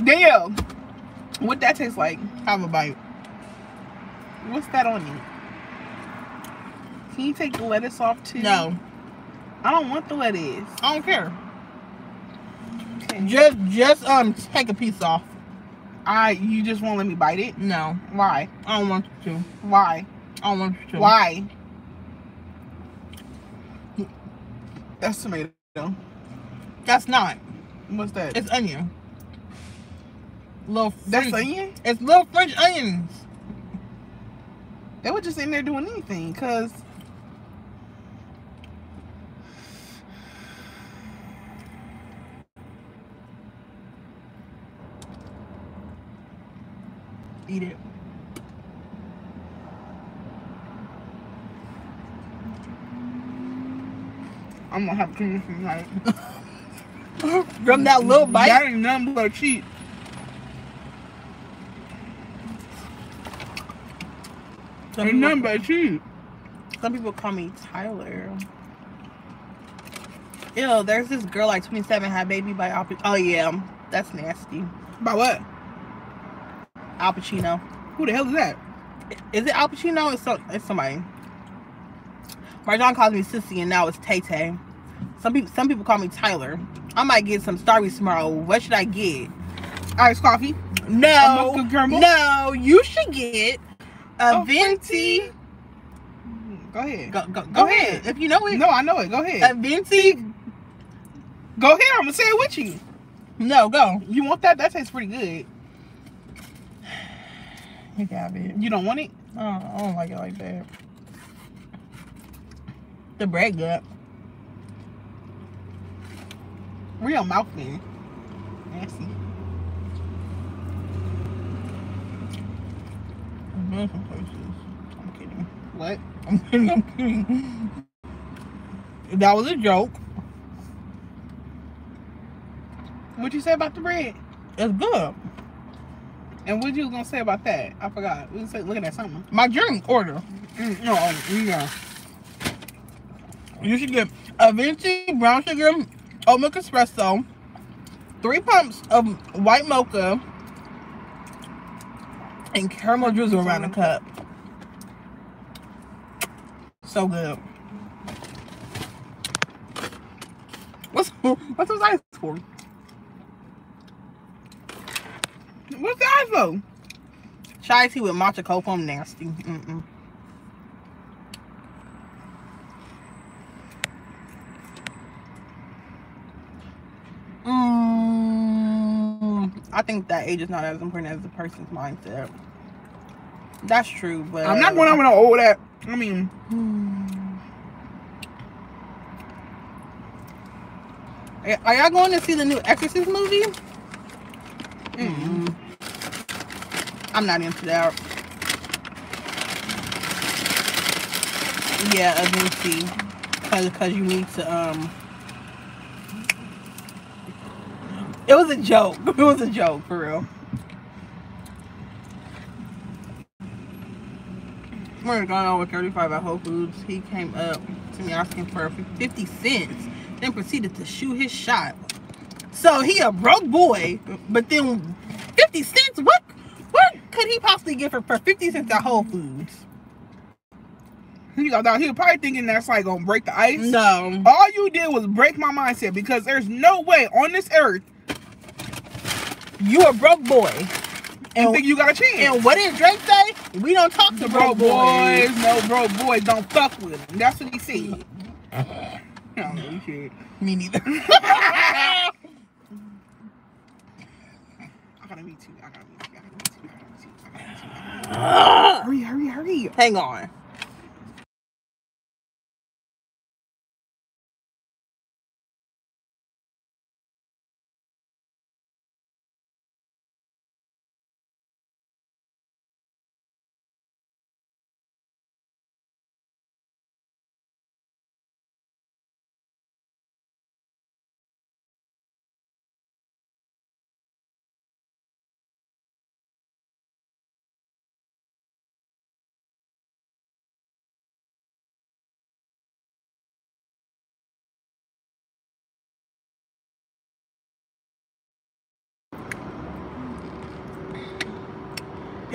[SPEAKER 2] Danielle, what that taste like?
[SPEAKER 1] Have a bite.
[SPEAKER 2] What's that on you? Can you take the lettuce off too?
[SPEAKER 1] No,
[SPEAKER 2] I don't want the lettuce.
[SPEAKER 1] I don't care.
[SPEAKER 2] Okay.
[SPEAKER 1] Just, just um, take a piece off.
[SPEAKER 2] I you just won't let me bite it?
[SPEAKER 1] No,
[SPEAKER 2] Why?
[SPEAKER 1] I don't want you to.
[SPEAKER 2] Why?
[SPEAKER 1] I don't want you to.
[SPEAKER 2] Why? That's tomato.
[SPEAKER 1] That's not.
[SPEAKER 2] What's that?
[SPEAKER 1] It's onion. Little.
[SPEAKER 2] That's onion?
[SPEAKER 1] It's little French onions.
[SPEAKER 2] They were just in there doing anything, cause
[SPEAKER 1] Eat it.
[SPEAKER 2] I'm gonna have to finish tonight.
[SPEAKER 1] From that little bite.
[SPEAKER 2] That ain't nothing but cheat.
[SPEAKER 1] Some
[SPEAKER 2] Ain't nothing
[SPEAKER 1] people,
[SPEAKER 2] but
[SPEAKER 1] some people call me Tyler. Ew, there's this girl like 27 had baby by Al Pacino. Oh yeah, that's nasty.
[SPEAKER 2] By what?
[SPEAKER 1] Al Pacino.
[SPEAKER 2] Who the hell is that?
[SPEAKER 1] Is it Al Pacino? It's, so, it's somebody. Marjan calls me sissy, and now it's Tay Tay. Some people, some people call me Tyler. I might get some Starbucks tomorrow. What should I get?
[SPEAKER 2] iced coffee.
[SPEAKER 1] No, no, you should get a
[SPEAKER 2] A
[SPEAKER 1] venti.
[SPEAKER 2] Mm, go ahead.
[SPEAKER 1] Go, go, go,
[SPEAKER 2] Go
[SPEAKER 1] ahead.
[SPEAKER 2] ahead.
[SPEAKER 1] If you know it,
[SPEAKER 2] No, I know it. Go ahead.
[SPEAKER 1] a venti.
[SPEAKER 2] Go ahead. I'm gonna say it with you.
[SPEAKER 1] No, go.
[SPEAKER 2] You want that? That tastes pretty good.
[SPEAKER 1] You got it.
[SPEAKER 2] You don't want it?
[SPEAKER 1] Oh, I don't like it like that. The bread good.
[SPEAKER 2] Real mouth man? Nasty.
[SPEAKER 1] Some places. I'm kidding.
[SPEAKER 2] What?
[SPEAKER 1] I'm kidding. I'm kidding. That was a joke.
[SPEAKER 2] What'd you say about the bread?
[SPEAKER 1] It's good.
[SPEAKER 2] And what you was gonna say about that? I forgot. We was say- looking at that something.
[SPEAKER 1] My drink order.
[SPEAKER 2] Mm, no, yeah.
[SPEAKER 1] You should get a venti brown sugar oat milk espresso, three pumps of white mocha, and caramel drizzle around the cup. So good. What's what's those ice for?
[SPEAKER 2] What's the ice though?
[SPEAKER 1] Chai tea with matcha cold foam nasty. Mm-mm. Mm, I think that age is not as important as the person's mindset. That's true, but
[SPEAKER 2] I'm not going out with old that. I mean,
[SPEAKER 1] Are- Are y'all going to see the new Exorcist movie? Mm-mm. I'm not into that. Yeah, eventually, cause, cause you need to um. It was a joke. It was a joke for real. We're going over 35 at Whole Foods. He came up to me asking for 50 cents, then proceeded to shoot his shot. So he a broke boy, but then 50 cents? What what could he possibly get for, for 50 cents at Whole Foods?
[SPEAKER 2] he was probably thinking that's like gonna break the ice.
[SPEAKER 1] No.
[SPEAKER 2] All you did was break my mindset because there's no way on this earth
[SPEAKER 1] You a broke boy.
[SPEAKER 2] You
[SPEAKER 1] And,
[SPEAKER 2] think you got a chance.
[SPEAKER 1] and what did Drake say? We don't talk to
[SPEAKER 2] broke
[SPEAKER 1] broke
[SPEAKER 2] boys,
[SPEAKER 1] boys.
[SPEAKER 2] no broke boys don't fuck with him. That's what he said. I don't know shit.
[SPEAKER 1] Me neither.
[SPEAKER 2] I gotta meet you. I gotta meet you. I gotta meet you. I gotta meet you. I gotta meet you. I gotta meet you. Hurry, hurry, hurry.
[SPEAKER 1] Hang on.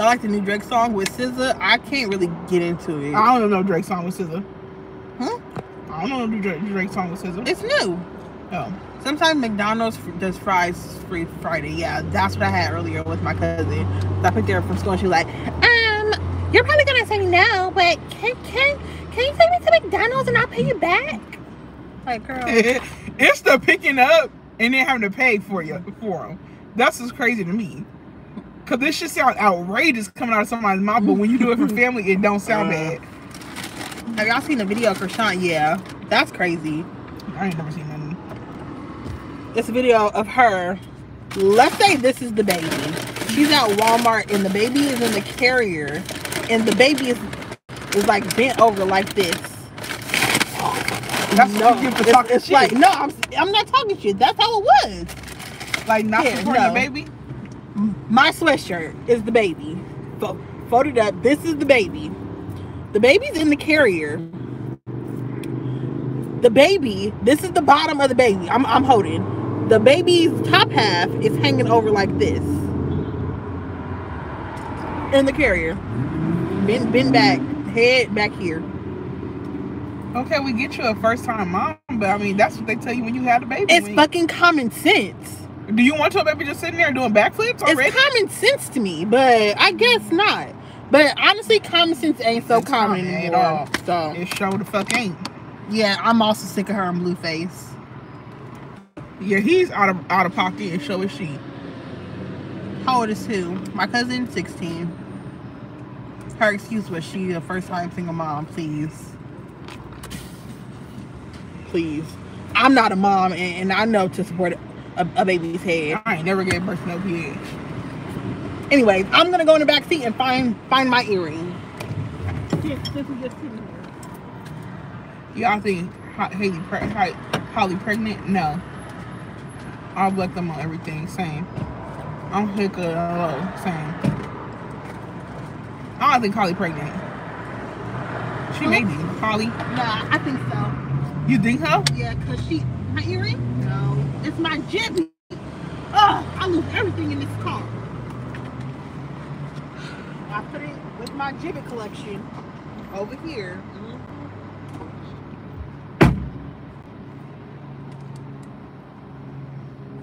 [SPEAKER 1] Y'all like the new Drake song with SZA? I can't really get into it.
[SPEAKER 2] I don't know Drake song with SZA.
[SPEAKER 1] Huh?
[SPEAKER 2] I don't know no Drake, Drake song with SZA.
[SPEAKER 1] It's new.
[SPEAKER 2] Oh.
[SPEAKER 1] Sometimes McDonald's does fries free Friday. Yeah, that's what I had earlier with my cousin. I picked her up from school and she was like, um, you're probably gonna say no, but can can can you take me to McDonald's and I'll pay you back? Like, girl.
[SPEAKER 2] it's the picking up and then having to pay for you for them. That's what's crazy to me. Cause this shit sound outrageous coming out of somebody's mouth, but when you do it for family, it don't sound bad.
[SPEAKER 1] Have y'all seen the video of Chrisean? Yeah, that's crazy.
[SPEAKER 2] I ain't never seen nothing.
[SPEAKER 1] It's a video of her. Let's say this is the baby. She's at Walmart and the baby is in the carrier, and the baby is is like bent over like this.
[SPEAKER 2] That's
[SPEAKER 1] no,
[SPEAKER 2] what you for talking
[SPEAKER 1] it's
[SPEAKER 2] shit.
[SPEAKER 1] like no, I'm I'm not talking shit. That's how it was.
[SPEAKER 2] Like not
[SPEAKER 1] Yeah,
[SPEAKER 2] supporting
[SPEAKER 1] no.
[SPEAKER 2] your baby.
[SPEAKER 1] My sweatshirt is the baby. Fo- Folded up. This is the baby. The baby's in the carrier. The baby. This is the bottom of the baby. I'm I'm holding. The baby's top half is hanging over like this. In the carrier. Bend bend back. Head back here.
[SPEAKER 2] Okay, we get you a first time mom, but I mean that's what they tell you when you had a baby.
[SPEAKER 1] It's fucking common sense.
[SPEAKER 2] Do you want your baby just sitting there doing backflips already?
[SPEAKER 1] It's common sense to me, but I guess not. But honestly, common sense ain't so
[SPEAKER 2] It's
[SPEAKER 1] common
[SPEAKER 2] at all.
[SPEAKER 1] So
[SPEAKER 2] It sure the fuck ain't.
[SPEAKER 1] yeah, I'm also sick of her in Blueface.
[SPEAKER 2] Yeah, he's out of out of pocket and so is she.
[SPEAKER 1] How old is who? My cousin, 16. Her excuse was she a first time single mom, please. Please. I'm not a mom and, and I know to support a, a baby's head.
[SPEAKER 2] I ain't never gave birth to no kid.
[SPEAKER 1] Anyways, I'm gonna go in the back seat and find find my earring.
[SPEAKER 2] Y'all think Haley pre- Halle pregnant? No. I'll black them on everything. Same. I'm hick low. Same. I don't think Halle pregnant. She may be. Halle.
[SPEAKER 1] Nah, I think so.
[SPEAKER 2] You think so?
[SPEAKER 1] Yeah, cause she my earring? No. It's my jibby. Ugh, I lose everything in this car. I put it with my gibbet collection over here.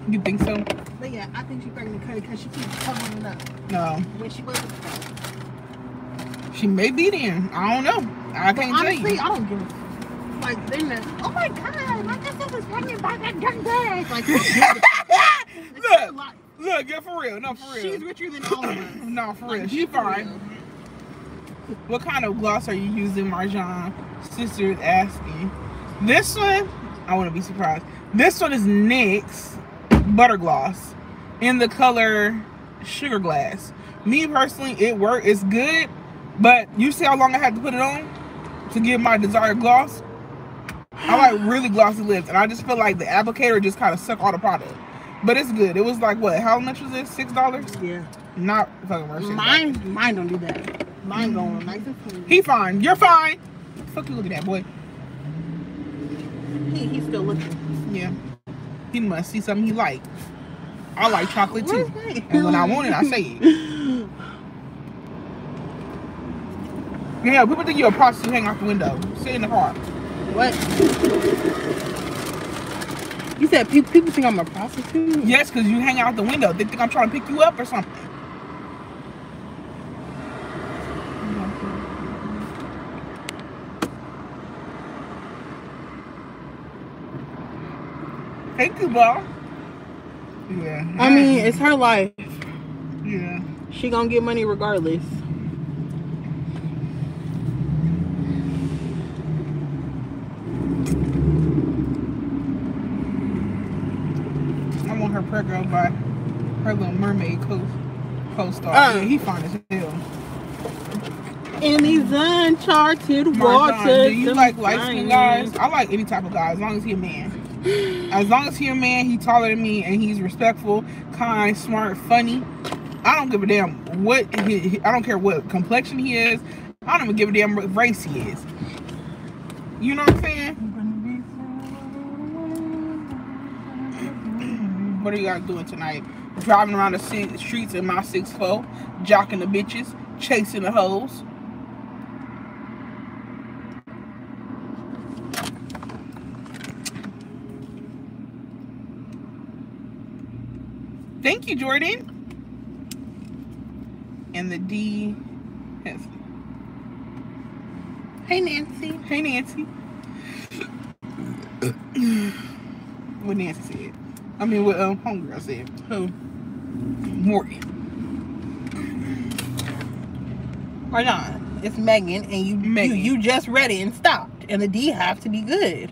[SPEAKER 2] You think so?
[SPEAKER 1] But yeah, I think she's pregnant because she keeps covering it up
[SPEAKER 2] No.
[SPEAKER 1] when she wasn't.
[SPEAKER 2] She may be then. I don't know. I
[SPEAKER 1] But
[SPEAKER 2] can't tell
[SPEAKER 1] honestly,
[SPEAKER 2] you.
[SPEAKER 1] I don't give a like then the, oh my god, my sister was pregnant by that young bag. Like
[SPEAKER 2] look, look, yeah, for real. No, for real.
[SPEAKER 1] she's richer than all of us.
[SPEAKER 2] no, for real.
[SPEAKER 1] Like,
[SPEAKER 2] She
[SPEAKER 1] for
[SPEAKER 2] fine.
[SPEAKER 1] real.
[SPEAKER 2] What kind of gloss are you using, Marjan? Sister is asking. This one, I wouldn't be surprised. This one is NYX Butter Gloss in the color Sugar Glass. Me personally, it worked. It's good, but you see how long I had to put it on to get my desired gloss? I like really glossy lips, and I just feel like the applicator just kind of suck all the product. But it's good. It was like what? How much was it? Six dollars?
[SPEAKER 1] Yeah.
[SPEAKER 2] Not fucking worth it.
[SPEAKER 1] Mine, mine don't do that. Mine going nice and smooth.
[SPEAKER 2] He fine. You're fine. Fuck you looking at, that boy.
[SPEAKER 1] He, he's still looking.
[SPEAKER 2] Yeah. He must see something he like. I like chocolate too. And when I want it, I say it. Yeah, people think you're a prostitute hang out the window. Sit in the car.
[SPEAKER 1] What? You said pe- people think I'm a prostitute?
[SPEAKER 2] Yes, because you hang out the window. They think I'm trying to pick you up or something. Thank you, bro. Yeah.
[SPEAKER 1] I mean, it's her life.
[SPEAKER 2] yeah.
[SPEAKER 1] She gonna get money regardless.
[SPEAKER 2] I want her prayer girl by her little mermaid co co-star.
[SPEAKER 1] Uh.
[SPEAKER 2] yeah, he fine as hell.
[SPEAKER 1] In these uncharted waters.
[SPEAKER 2] do you like light skinned guys? I like any type of guy as long as he a man. As long as he a man, he taller than me, and he's respectful, kind, smart, funny. I don't give a damn what he, he- I don't care what complexion he is. I don't even give a damn what race he is. You know what I'm saying? What are you guys doing tonight? Driving around the streets in my six 6'4", jocking the bitches, chasing the hoes. Thank you, Jordan. And the D has. Hey, Nancy. Hey, Nancy. what Nancy said. I mean, what um, homegirl said.
[SPEAKER 1] Who?
[SPEAKER 2] Morgan.
[SPEAKER 1] Or not? It's Megan, and you,
[SPEAKER 2] Megan.
[SPEAKER 1] you you just read it and stopped, and the D have to be good.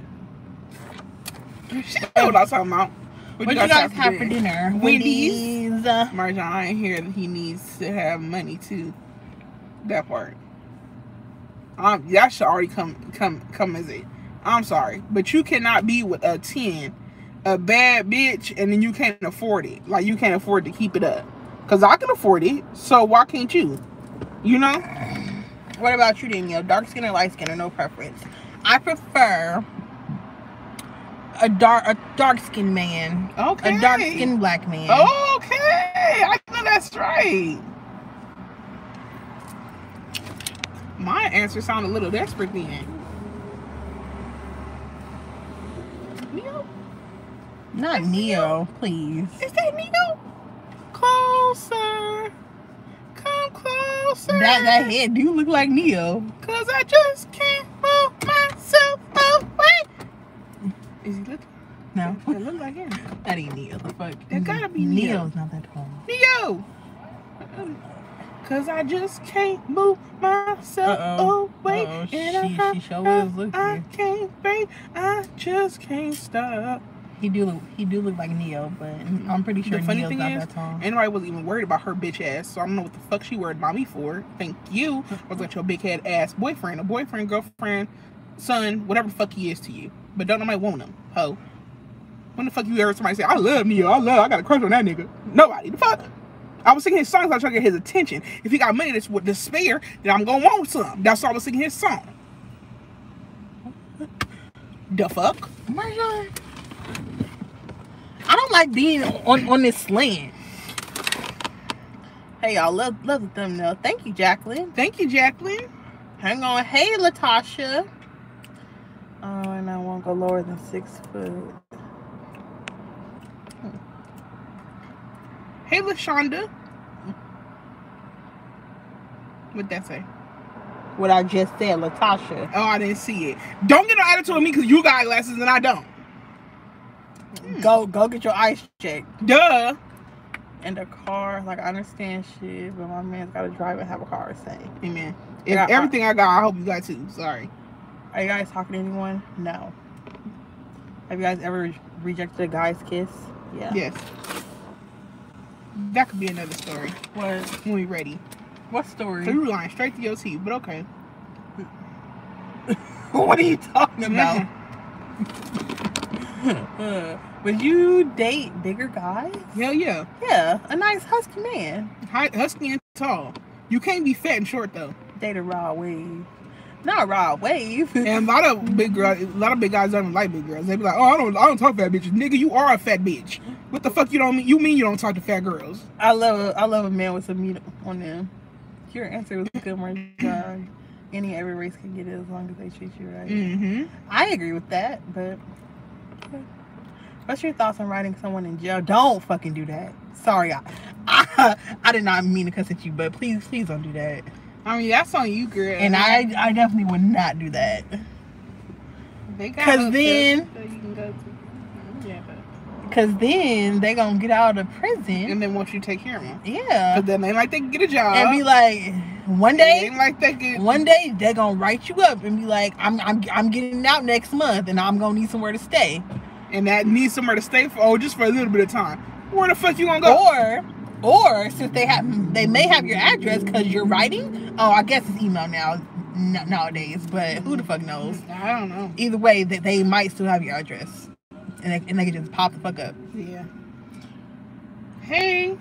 [SPEAKER 2] Know what I'm talking about.
[SPEAKER 1] What, you guys have for dinner?
[SPEAKER 2] Wendy's.
[SPEAKER 1] Wendy's.
[SPEAKER 2] Marjan, I ain't hear that he needs to have money too. That part. Um, that should already come come come as it. I'm sorry, but you cannot be with a ten, a bad bitch, and then you can't afford it. Like you can't afford to keep it up. Cause I can afford it, so why can't you? You know?
[SPEAKER 1] What about you, Danielle? Dark skin or light skin or no preference? I prefer a dark a dark skinned man.
[SPEAKER 2] Okay.
[SPEAKER 1] A dark skinned black man.
[SPEAKER 2] Okay, I know that's right. My answer sounded a little desperate then.
[SPEAKER 1] Not Neo, please.
[SPEAKER 2] Is that Neo? Closer. Come closer.
[SPEAKER 1] That that head do look like Neo.
[SPEAKER 2] Cause I just can't move myself away. Is he looking?
[SPEAKER 1] No,
[SPEAKER 2] That look like him.
[SPEAKER 1] that ain't Neo. The fuck?
[SPEAKER 2] That gotta be Neo.
[SPEAKER 1] Neo's not that tall.
[SPEAKER 2] Neo. Uh-uh. Cause I just can't move myself
[SPEAKER 1] Uh-oh.
[SPEAKER 2] away.
[SPEAKER 1] Uh-oh.
[SPEAKER 2] And
[SPEAKER 1] She-
[SPEAKER 2] I,
[SPEAKER 1] she sure is looking.
[SPEAKER 2] I can't break. I just can't stop.
[SPEAKER 1] He do look, he do look like Neo, but mm-hmm. I'm pretty sure
[SPEAKER 2] the funny
[SPEAKER 1] Neo's
[SPEAKER 2] thing
[SPEAKER 1] not
[SPEAKER 2] is,
[SPEAKER 1] that tall.
[SPEAKER 2] anybody wasn't even worried about her bitch ass, so I don't know what the fuck she worried about me for. Thank you. I was like your big head ass boyfriend, a boyfriend, girlfriend, son, whatever the fuck he is to you. But don't nobody want him, ho. When the fuck you ever somebody say, I love Neo, I love, I got a crush on that nigga? Nobody. The fuck? I was singing his songs, I was trying to get his attention. If he got money that's with despair, then I'm gonna want some. That's why I was singing his song. The fuck?
[SPEAKER 1] Oh Marjan. I don't like being on, on this slant. Hey y'all, love love the thumbnail. Thank you, Jacqueline.
[SPEAKER 2] Thank you, Jacqueline.
[SPEAKER 1] Hang on. Hey Latasha. Oh, and I won't go lower than six foot.
[SPEAKER 2] Hey, LaShonda. What'd that say?
[SPEAKER 1] What I just said, Latasha.
[SPEAKER 2] Oh, I didn't see it. Don't get no attitude with me because you got glasses and I don't. Hmm.
[SPEAKER 1] Go go get your eyes checked.
[SPEAKER 2] Duh.
[SPEAKER 1] In the car, like I understand shit, but my man's gotta drive and have a car same.
[SPEAKER 2] Amen. If
[SPEAKER 1] I-
[SPEAKER 2] everything I got, I hope you got too. Sorry.
[SPEAKER 1] Are you guys talking to anyone? No. Have you guys ever rejected a guy's kiss? Yeah.
[SPEAKER 2] Yes. That could be another story
[SPEAKER 1] What
[SPEAKER 2] when we ready.
[SPEAKER 1] what story?
[SPEAKER 2] were lying straight to your teeth, but okay.
[SPEAKER 1] what are you talking about? Would you date bigger guys?
[SPEAKER 2] Hell yeah.
[SPEAKER 1] Yeah, a nice husky man.
[SPEAKER 2] High, husky and tall. You can't be fat and short though.
[SPEAKER 1] Date a raw wave. Not a raw wave.
[SPEAKER 2] And a lot of big girls, a lot of big guys don't even like big girls. They be like, "Oh, I don't, I don't talk to fat bitches." Nigga, you are a fat bitch. What the fuck you don't mean? You mean you don't talk to fat girls?
[SPEAKER 1] I love a, I love a man with some meat on them. Your answer was good, Marjan. Any every race can get it as long as they treat you right.
[SPEAKER 2] Mm-hmm.
[SPEAKER 1] I agree with that, but what's your thoughts on writing someone in jail? Don't fucking do that. Sorry, I, I, I did not mean to cuss at you, but please, please don't do that.
[SPEAKER 2] I mean, that's on you, girl.
[SPEAKER 1] And I, I definitely would not do that.
[SPEAKER 2] They got
[SPEAKER 1] 'Cause then-
[SPEAKER 2] stuff that you can go to. Mm, yeah, but
[SPEAKER 1] Cause then they gonna get out of prison.
[SPEAKER 2] and then once you take care of them,
[SPEAKER 1] Yeah.
[SPEAKER 2] but then they like they can get a job.
[SPEAKER 1] And be like, one day,
[SPEAKER 2] ain't like they get.
[SPEAKER 1] one day they're gonna write you up and be like, I'm, I'm, I'm getting out next month, and I'm gonna need somewhere to stay.
[SPEAKER 2] and that needs somewhere to stay for oh just for a little bit of time. Where the fuck you gonna go?
[SPEAKER 1] Or, or since they have, they may have your address because you're writing. Oh, I guess it's email now n- nowadays, but who the fuck knows?
[SPEAKER 2] I don't know.
[SPEAKER 1] Either way, that they might still have your address, and they, and they can just pop the fuck up.
[SPEAKER 2] Yeah. Hey,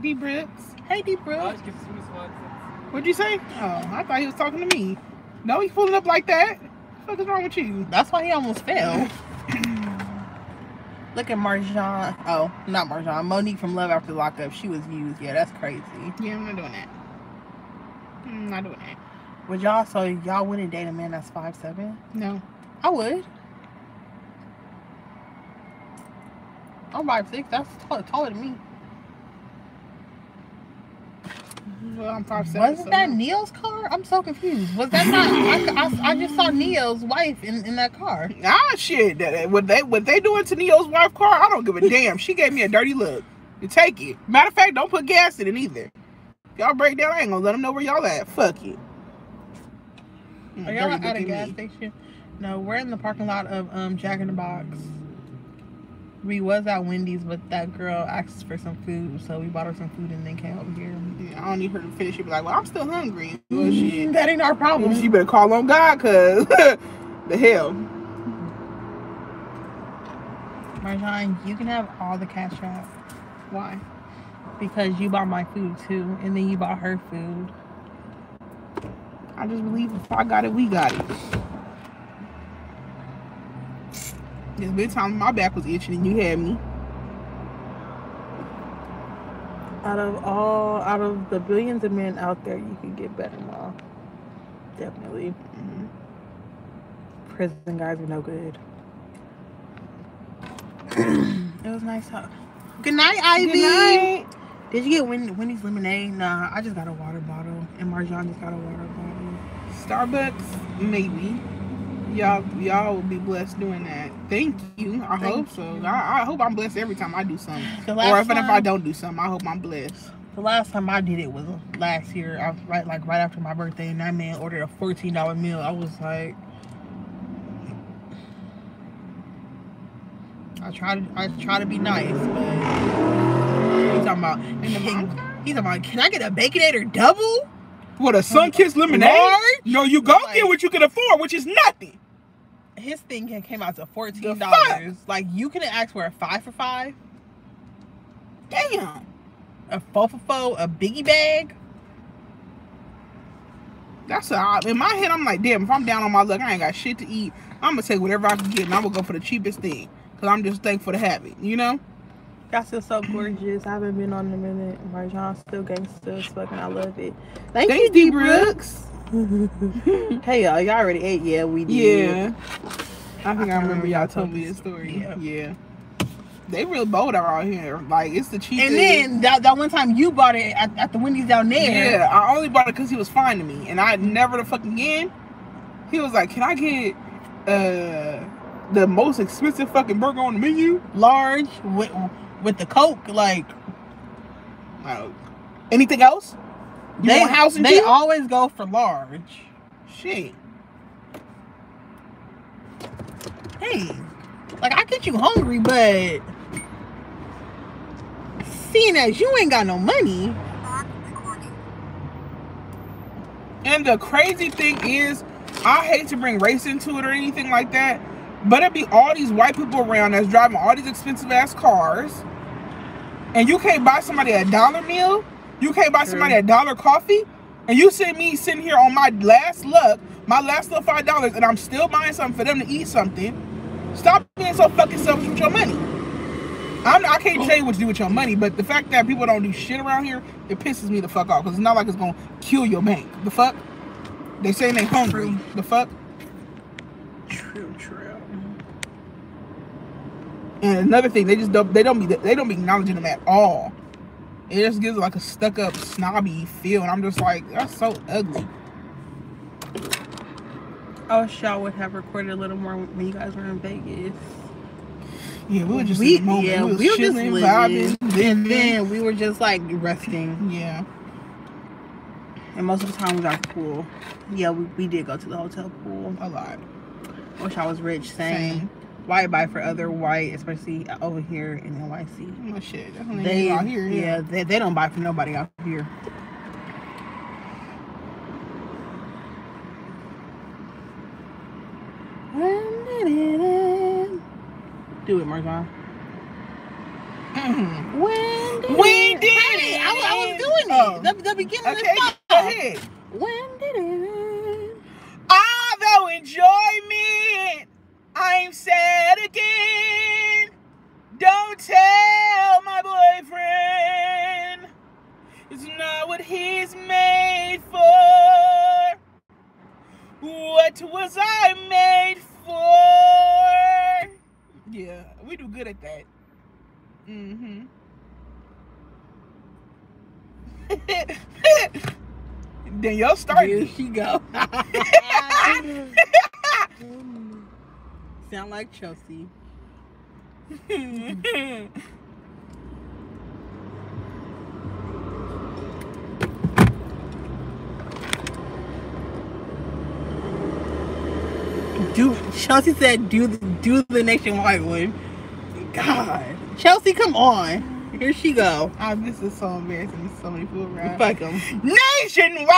[SPEAKER 2] D Brooks.
[SPEAKER 1] Hey, deep bro.
[SPEAKER 2] What'd you say? Oh, I thought he was talking to me. No, he's pulling up like that. What the fuck is wrong with you?
[SPEAKER 1] That's why he almost fell. Look at Marjan. Oh, not Marjan. Monique from Love After Lockup. She was used. Yeah, that's crazy.
[SPEAKER 2] Yeah, I'm not doing that. I'm not doing that.
[SPEAKER 1] Would y'all so y'all wouldn't date a man that's five seven?
[SPEAKER 2] No.
[SPEAKER 1] I would. I'm five six. That's taller than me.
[SPEAKER 2] Well, I'm.
[SPEAKER 1] Wasn't that Neil's car? I'm so confused. Was that not? I, I, I just saw Neil's wife in, in that car.
[SPEAKER 2] Ah, shit. That, that- what they what they doing to Neil's wife car? I don't give a damn. She gave me a dirty look. You take it. Matter of fact, don't put gas in it either. Y'all break down, I ain't gonna let them know where y'all at. Fuck it. Mm,
[SPEAKER 1] Are y'all at a gas
[SPEAKER 2] me.
[SPEAKER 1] station? No, we're in the parking lot of um Jack in the Box. We was at Wendy's, but that girl asked for some food, so we bought her some food and then came over here.
[SPEAKER 2] Yeah, I don't need her to finish. She'd be like, "Well, I'm still hungry." Well, shit. Mm-hmm.
[SPEAKER 1] That ain't our problem.
[SPEAKER 2] She better call on God, cause the hell.
[SPEAKER 1] Marjan, you can have all the cash out
[SPEAKER 2] Why?
[SPEAKER 1] because you bought my food too, and then you bought her food.
[SPEAKER 2] I just believe if I got it, we got it. There's been times my back was itching and you had me.
[SPEAKER 1] Out of all, out of the billions of men out there, you can get better, Ma. Definitely. Mm-hmm. Prison guys are no good. It was nice talk. Good night, Ivy.
[SPEAKER 2] Good night.
[SPEAKER 1] Did you get Win- Wendy's lemonade? Nah, I just got a water bottle, and Marjan just got a water bottle.
[SPEAKER 2] Starbucks, maybe. Y'all, y'all will be blessed doing that. Thank you. I
[SPEAKER 1] Thank
[SPEAKER 2] hope so. I, I hope I'm blessed every time I do something. Or even if I don't do something, I hope I'm blessed.
[SPEAKER 1] The last time I did it was last year. I was right, like right after my birthday, and that man ordered a fourteen dollar meal. I was like, I try to, I try to be nice, but he's talking about, and
[SPEAKER 2] the mom
[SPEAKER 1] he's talking about, can I get a baconator double?
[SPEAKER 2] What a sun kissed lemonade?
[SPEAKER 1] Large?
[SPEAKER 2] No, you go
[SPEAKER 1] Like-
[SPEAKER 2] get what you can afford, which is nothing.
[SPEAKER 1] His thing came- out to fourteen dollars. Like you can ask for a five for five,
[SPEAKER 2] Damn.
[SPEAKER 1] a for four, a biggie bag.
[SPEAKER 2] That's a, in my head. I'm like, damn. If I'm down on my luck, I ain't got shit to eat. I'm gonna take whatever I can get, and I'm gonna go for the cheapest thing. Cause I'm just thankful to have it. You know.
[SPEAKER 1] Y'all still so gorgeous. I haven't been on in a minute. Marjan still gangster as fuck and I love it. Thank
[SPEAKER 2] Thanks,
[SPEAKER 1] you,
[SPEAKER 2] D
[SPEAKER 1] D
[SPEAKER 2] Brooks.
[SPEAKER 1] hey y'all, y'all already ate? Yeah, we did.
[SPEAKER 2] Yeah. I think I remember y'all told me this story.
[SPEAKER 1] Yeah.
[SPEAKER 2] Yeah. They real bold out here. Like it's the cheapest.
[SPEAKER 1] And then that, that one time you bought it at, at the Wendy's down there.
[SPEAKER 2] Yeah, I only bought it because he was fine to me, and I never the fucking again. He was like, "Can I get uh the most expensive fucking burger on the menu?"
[SPEAKER 1] Large with with the Coke. Like
[SPEAKER 2] Uh, anything else? You
[SPEAKER 1] they
[SPEAKER 2] want house and
[SPEAKER 1] they always go for large.
[SPEAKER 2] Shit.
[SPEAKER 1] Hey, like I get you hungry, but seeing as you ain't got no money,
[SPEAKER 2] And the crazy thing is, I hate to bring race into it or anything like that, but it be all these white people around that's driving all these expensive ass cars, and you can't buy somebody a dollar meal, you can't buy somebody a dollar coffee, and you see me sitting here on my last luck, my last little five dollars, and I'm still buying something for them to eat something. Stop being so fucking selfish with your money. I'm, I can't tell you what to do with your money, but the fact that people don't do shit around here, it pisses me the fuck off. Because it's not like it's gonna kill your bank. The fuck? They saying they hungry. The fuck?
[SPEAKER 1] true, true.
[SPEAKER 2] And another thing, they just don't they don't be they don't be acknowledging them at all. It just gives like a stuck up snobby feel, and I'm just like, that's so ugly.
[SPEAKER 1] I wish y'all would have recorded a little more when you guys were in Vegas.
[SPEAKER 2] Yeah, we were just
[SPEAKER 1] we,
[SPEAKER 2] in the moment.
[SPEAKER 1] yeah,
[SPEAKER 2] we,
[SPEAKER 1] we, were just living,
[SPEAKER 2] vibing,
[SPEAKER 1] and then we were just like resting.
[SPEAKER 2] yeah,
[SPEAKER 1] And most of the time we got pool. Yeah, we, we did go to the hotel pool.
[SPEAKER 2] a lot.
[SPEAKER 1] Wish I was rich. Same.
[SPEAKER 2] Same.
[SPEAKER 1] White buy for other white, especially over here in NYC.
[SPEAKER 2] Oh shit,
[SPEAKER 1] They,
[SPEAKER 2] out here.
[SPEAKER 1] yeah, they, they don't buy for nobody out here. Do it, Marjan.
[SPEAKER 2] Mhm.
[SPEAKER 1] When did
[SPEAKER 2] We
[SPEAKER 1] it?
[SPEAKER 2] did it.
[SPEAKER 1] I, was- I was doing
[SPEAKER 2] Oh.
[SPEAKER 1] it. The, the beginning of
[SPEAKER 2] Okay,
[SPEAKER 1] the
[SPEAKER 2] go ahead.
[SPEAKER 1] When did it?
[SPEAKER 2] Although enjoyment, I'm sad again. Don't tell my boyfriend. It's not what he's made for. What was I made for? Yeah, we do good at that. Mm-hmm. Danielle started.
[SPEAKER 1] Here
[SPEAKER 2] it.
[SPEAKER 1] she go. Sound like Chelsea. Do Chelsea said do the do the nationwide one. God, Chelsea, come on. Here she go.
[SPEAKER 2] I, this is so embarrassing. So many people around.
[SPEAKER 1] Fuck 'em.
[SPEAKER 2] Nationwide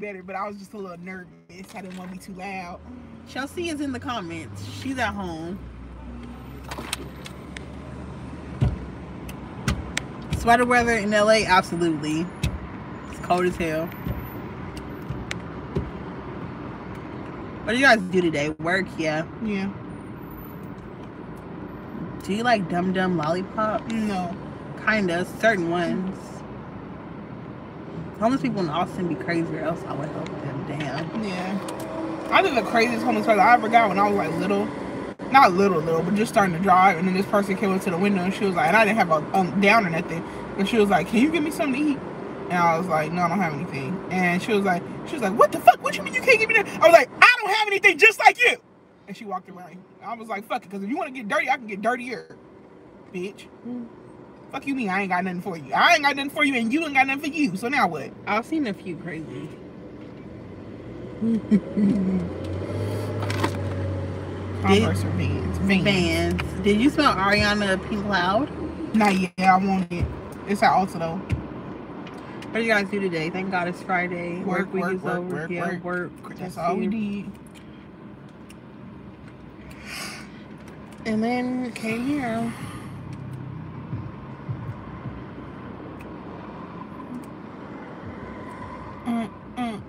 [SPEAKER 2] better, but I was just a little nervous. I didn't want to be too loud.
[SPEAKER 1] Chelsea is in the comments. She's at home. Sweater weather in LA, absolutely. It's cold as hell. What do you guys do today? Work, yeah.
[SPEAKER 2] Yeah.
[SPEAKER 1] Do you like Dum Dum Lollipop?
[SPEAKER 2] No.
[SPEAKER 1] Kinda, certain ones. Homeless people in Austin be crazy, or else I would help them. Damn.
[SPEAKER 2] Yeah. I think the craziest homeless person I ever got when I was like little, not little little, but just starting to drive, and then this person came up to the window and she was like, and I didn't have a um, down or nothing, and she was like, "Can you give me something to eat?" And I was like, "No, I don't have anything." And she was like, "She was like, what the fuck? What you mean you can't give me that?" I was like, "I don't have anything, just like you." And she walked away. I was like, "Fuck it," because if you want to get dirty, I can get dirtier, bitch. Fuck you mean I ain't got nothing for you. I ain't got nothing for you, and you ain't got nothing for you. So now what?
[SPEAKER 1] I've seen a few crazy.
[SPEAKER 2] Converse or Vans? Vans.
[SPEAKER 1] Vans. Did you smell Ariana Pink Cloud?
[SPEAKER 2] Not yet. I want it. It's at Ulta though.
[SPEAKER 1] What do you guys do today? Thank God it's Friday.
[SPEAKER 2] Work,
[SPEAKER 1] week
[SPEAKER 2] work,
[SPEAKER 1] is
[SPEAKER 2] work,
[SPEAKER 1] over.
[SPEAKER 2] work,
[SPEAKER 1] yeah,
[SPEAKER 2] work.
[SPEAKER 1] work.
[SPEAKER 2] That's all we
[SPEAKER 1] it.
[SPEAKER 2] did.
[SPEAKER 1] And then came here.
[SPEAKER 2] Mm, mm,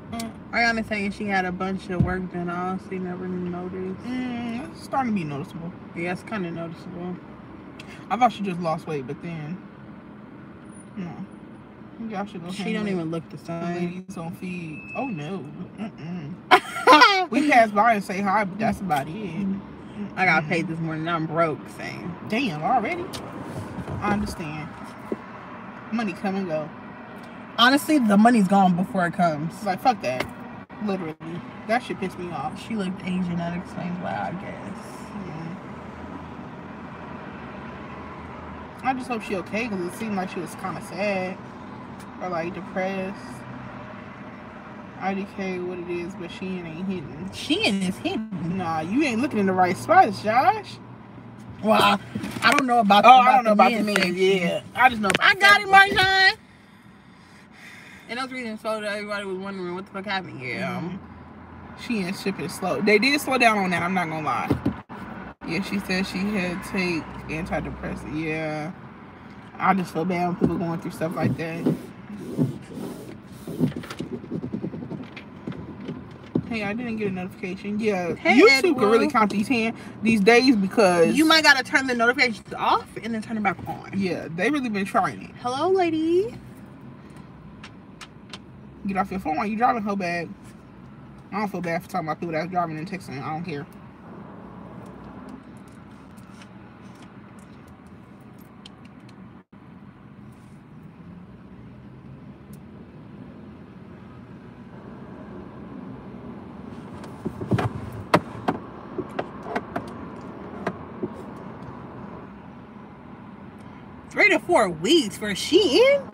[SPEAKER 1] Ariana saying she had a bunch of work done. I honestly never noticed.
[SPEAKER 2] Mm, it's starting to be noticeable.
[SPEAKER 1] Yeah, it's kind of noticeable.
[SPEAKER 2] I thought she just lost weight, but then no. I should go.
[SPEAKER 1] She don't even look the same.
[SPEAKER 2] ladies on feed. Oh no. Mm-mm. We pass by and say hi, but that's about it.
[SPEAKER 1] I got paid this morning. I'm broke. Same.
[SPEAKER 2] Damn, already? I understand. Money come and go.
[SPEAKER 1] Honestly, the money's gone before it comes.
[SPEAKER 2] Like fuck that. Literally, that shit pissed me off.
[SPEAKER 1] She looked Asian. That explains why, I guess.
[SPEAKER 2] Mm. I just hope she okay because it seemed like she was kind of sad or like depressed. IDK what it is, but she ain't hitting.
[SPEAKER 1] She is hidden.
[SPEAKER 2] Nah, you ain't looking in the right spots, Josh.
[SPEAKER 1] Well, I don't know about.
[SPEAKER 2] Oh,
[SPEAKER 1] about
[SPEAKER 2] I don't know about the men. Yeah, I just know. About
[SPEAKER 1] I got it,
[SPEAKER 2] women.
[SPEAKER 1] And those reasons so that everybody was wondering what the fuck happened. Yeah.
[SPEAKER 2] Mhm. She ain't shipping slow. They did slow down on that. I'm not gonna lie. Yeah, she said she had to take antidepressant. Yeah, I just feel bad when people going through stuff like that. Hey, I didn't get a notification. Yeah,
[SPEAKER 1] Hey,
[SPEAKER 2] YouTube can really count these hand these days because
[SPEAKER 1] You might gotta turn the notifications off and then turn it back on.
[SPEAKER 2] Yeah, they really been trying it.
[SPEAKER 1] Hello, lady.
[SPEAKER 2] Get off your phone while you driving, hoe bag. I don't feel bad for talking about people that's driving and texting. I don't care.
[SPEAKER 1] Three to four weeks for Shein.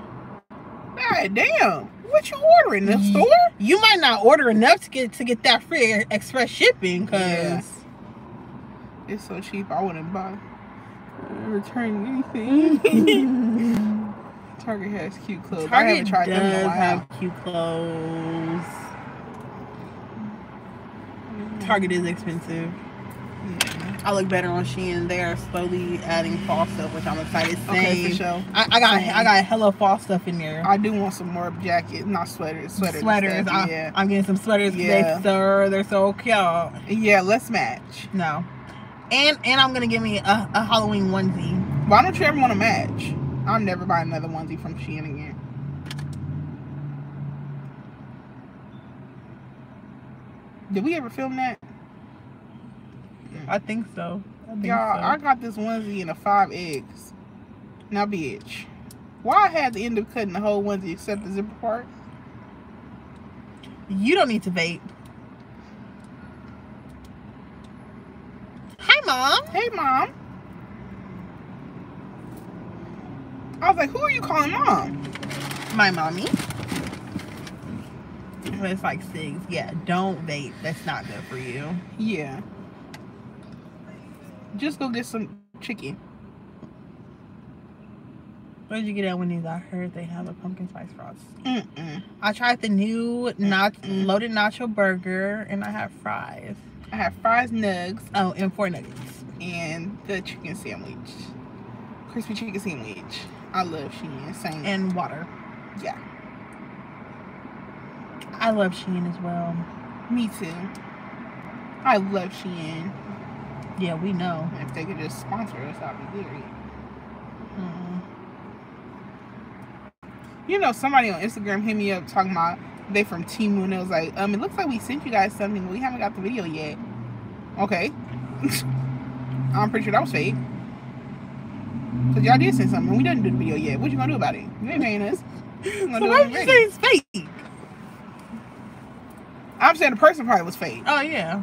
[SPEAKER 2] God damn. What you ordering? in The
[SPEAKER 1] Ye-
[SPEAKER 2] store?
[SPEAKER 1] You might not order enough to get to get that free express shipping, cause
[SPEAKER 2] Yeah. It's so cheap. I wouldn't buy. uh, Return anything. Target has cute clothes. I
[SPEAKER 1] Target
[SPEAKER 2] haven't tried
[SPEAKER 1] does
[SPEAKER 2] them in a while.
[SPEAKER 1] have cute clothes. Target is expensive. I look better on Shein. They are slowly adding fall stuff, which I'm excited.
[SPEAKER 2] Okay,
[SPEAKER 1] Same.
[SPEAKER 2] for sure.
[SPEAKER 1] I, I got
[SPEAKER 2] Same.
[SPEAKER 1] I got hella fall stuff in there.
[SPEAKER 2] I do want some more jackets, not sweaters. Sweaters.
[SPEAKER 1] sweaters.
[SPEAKER 2] stuff,
[SPEAKER 1] I,
[SPEAKER 2] yeah.
[SPEAKER 1] I'm getting some sweaters.
[SPEAKER 2] Yeah.
[SPEAKER 1] They so they're so cute.
[SPEAKER 2] Yeah, let's match.
[SPEAKER 1] No, and and I'm gonna give me a, a Halloween onesie.
[SPEAKER 2] Why don't you ever want to match? I'll never buy another onesie from Shein again. Did we ever film that?
[SPEAKER 1] I think so. I think
[SPEAKER 2] Y'all,
[SPEAKER 1] so.
[SPEAKER 2] I got this onesie in a five eggs. Now, bitch, why I had to end up cutting the whole onesie except the zipper part?
[SPEAKER 1] You don't need to vape. Hi, mom.
[SPEAKER 2] Hey, mom. I was like, who are you calling mom?
[SPEAKER 1] My mommy. It's like six. Yeah, don't vape. That's not good for you.
[SPEAKER 2] Yeah. Just go get some chicken.
[SPEAKER 1] Where did you get at Wendy's? I heard they have a pumpkin spice frost.
[SPEAKER 2] Mm-mm.
[SPEAKER 1] I tried the new not loaded nacho burger, and I have fries.
[SPEAKER 2] I have fries, nugs,
[SPEAKER 1] Oh, and four nuggets.
[SPEAKER 2] and the chicken sandwich. Crispy chicken sandwich. I love Shein. Same.
[SPEAKER 1] and water.
[SPEAKER 2] yeah,
[SPEAKER 1] I love Shein as well.
[SPEAKER 2] me too. I love Shein.
[SPEAKER 1] Yeah, we know.
[SPEAKER 2] If they could just sponsor us, I'd be great.
[SPEAKER 1] Mm.
[SPEAKER 2] You know, somebody on Instagram hit me up talking about They from Team and it was like, um, it looks like we sent you guys something, but we haven't got the video yet. Okay. I'm pretty sure that was fake. Cause y'all did send something. We didn't do the video yet. What you gonna do about it? You ain't paying us.
[SPEAKER 1] So why you say it's fake?
[SPEAKER 2] I'm saying the person probably was fake.
[SPEAKER 1] Oh yeah.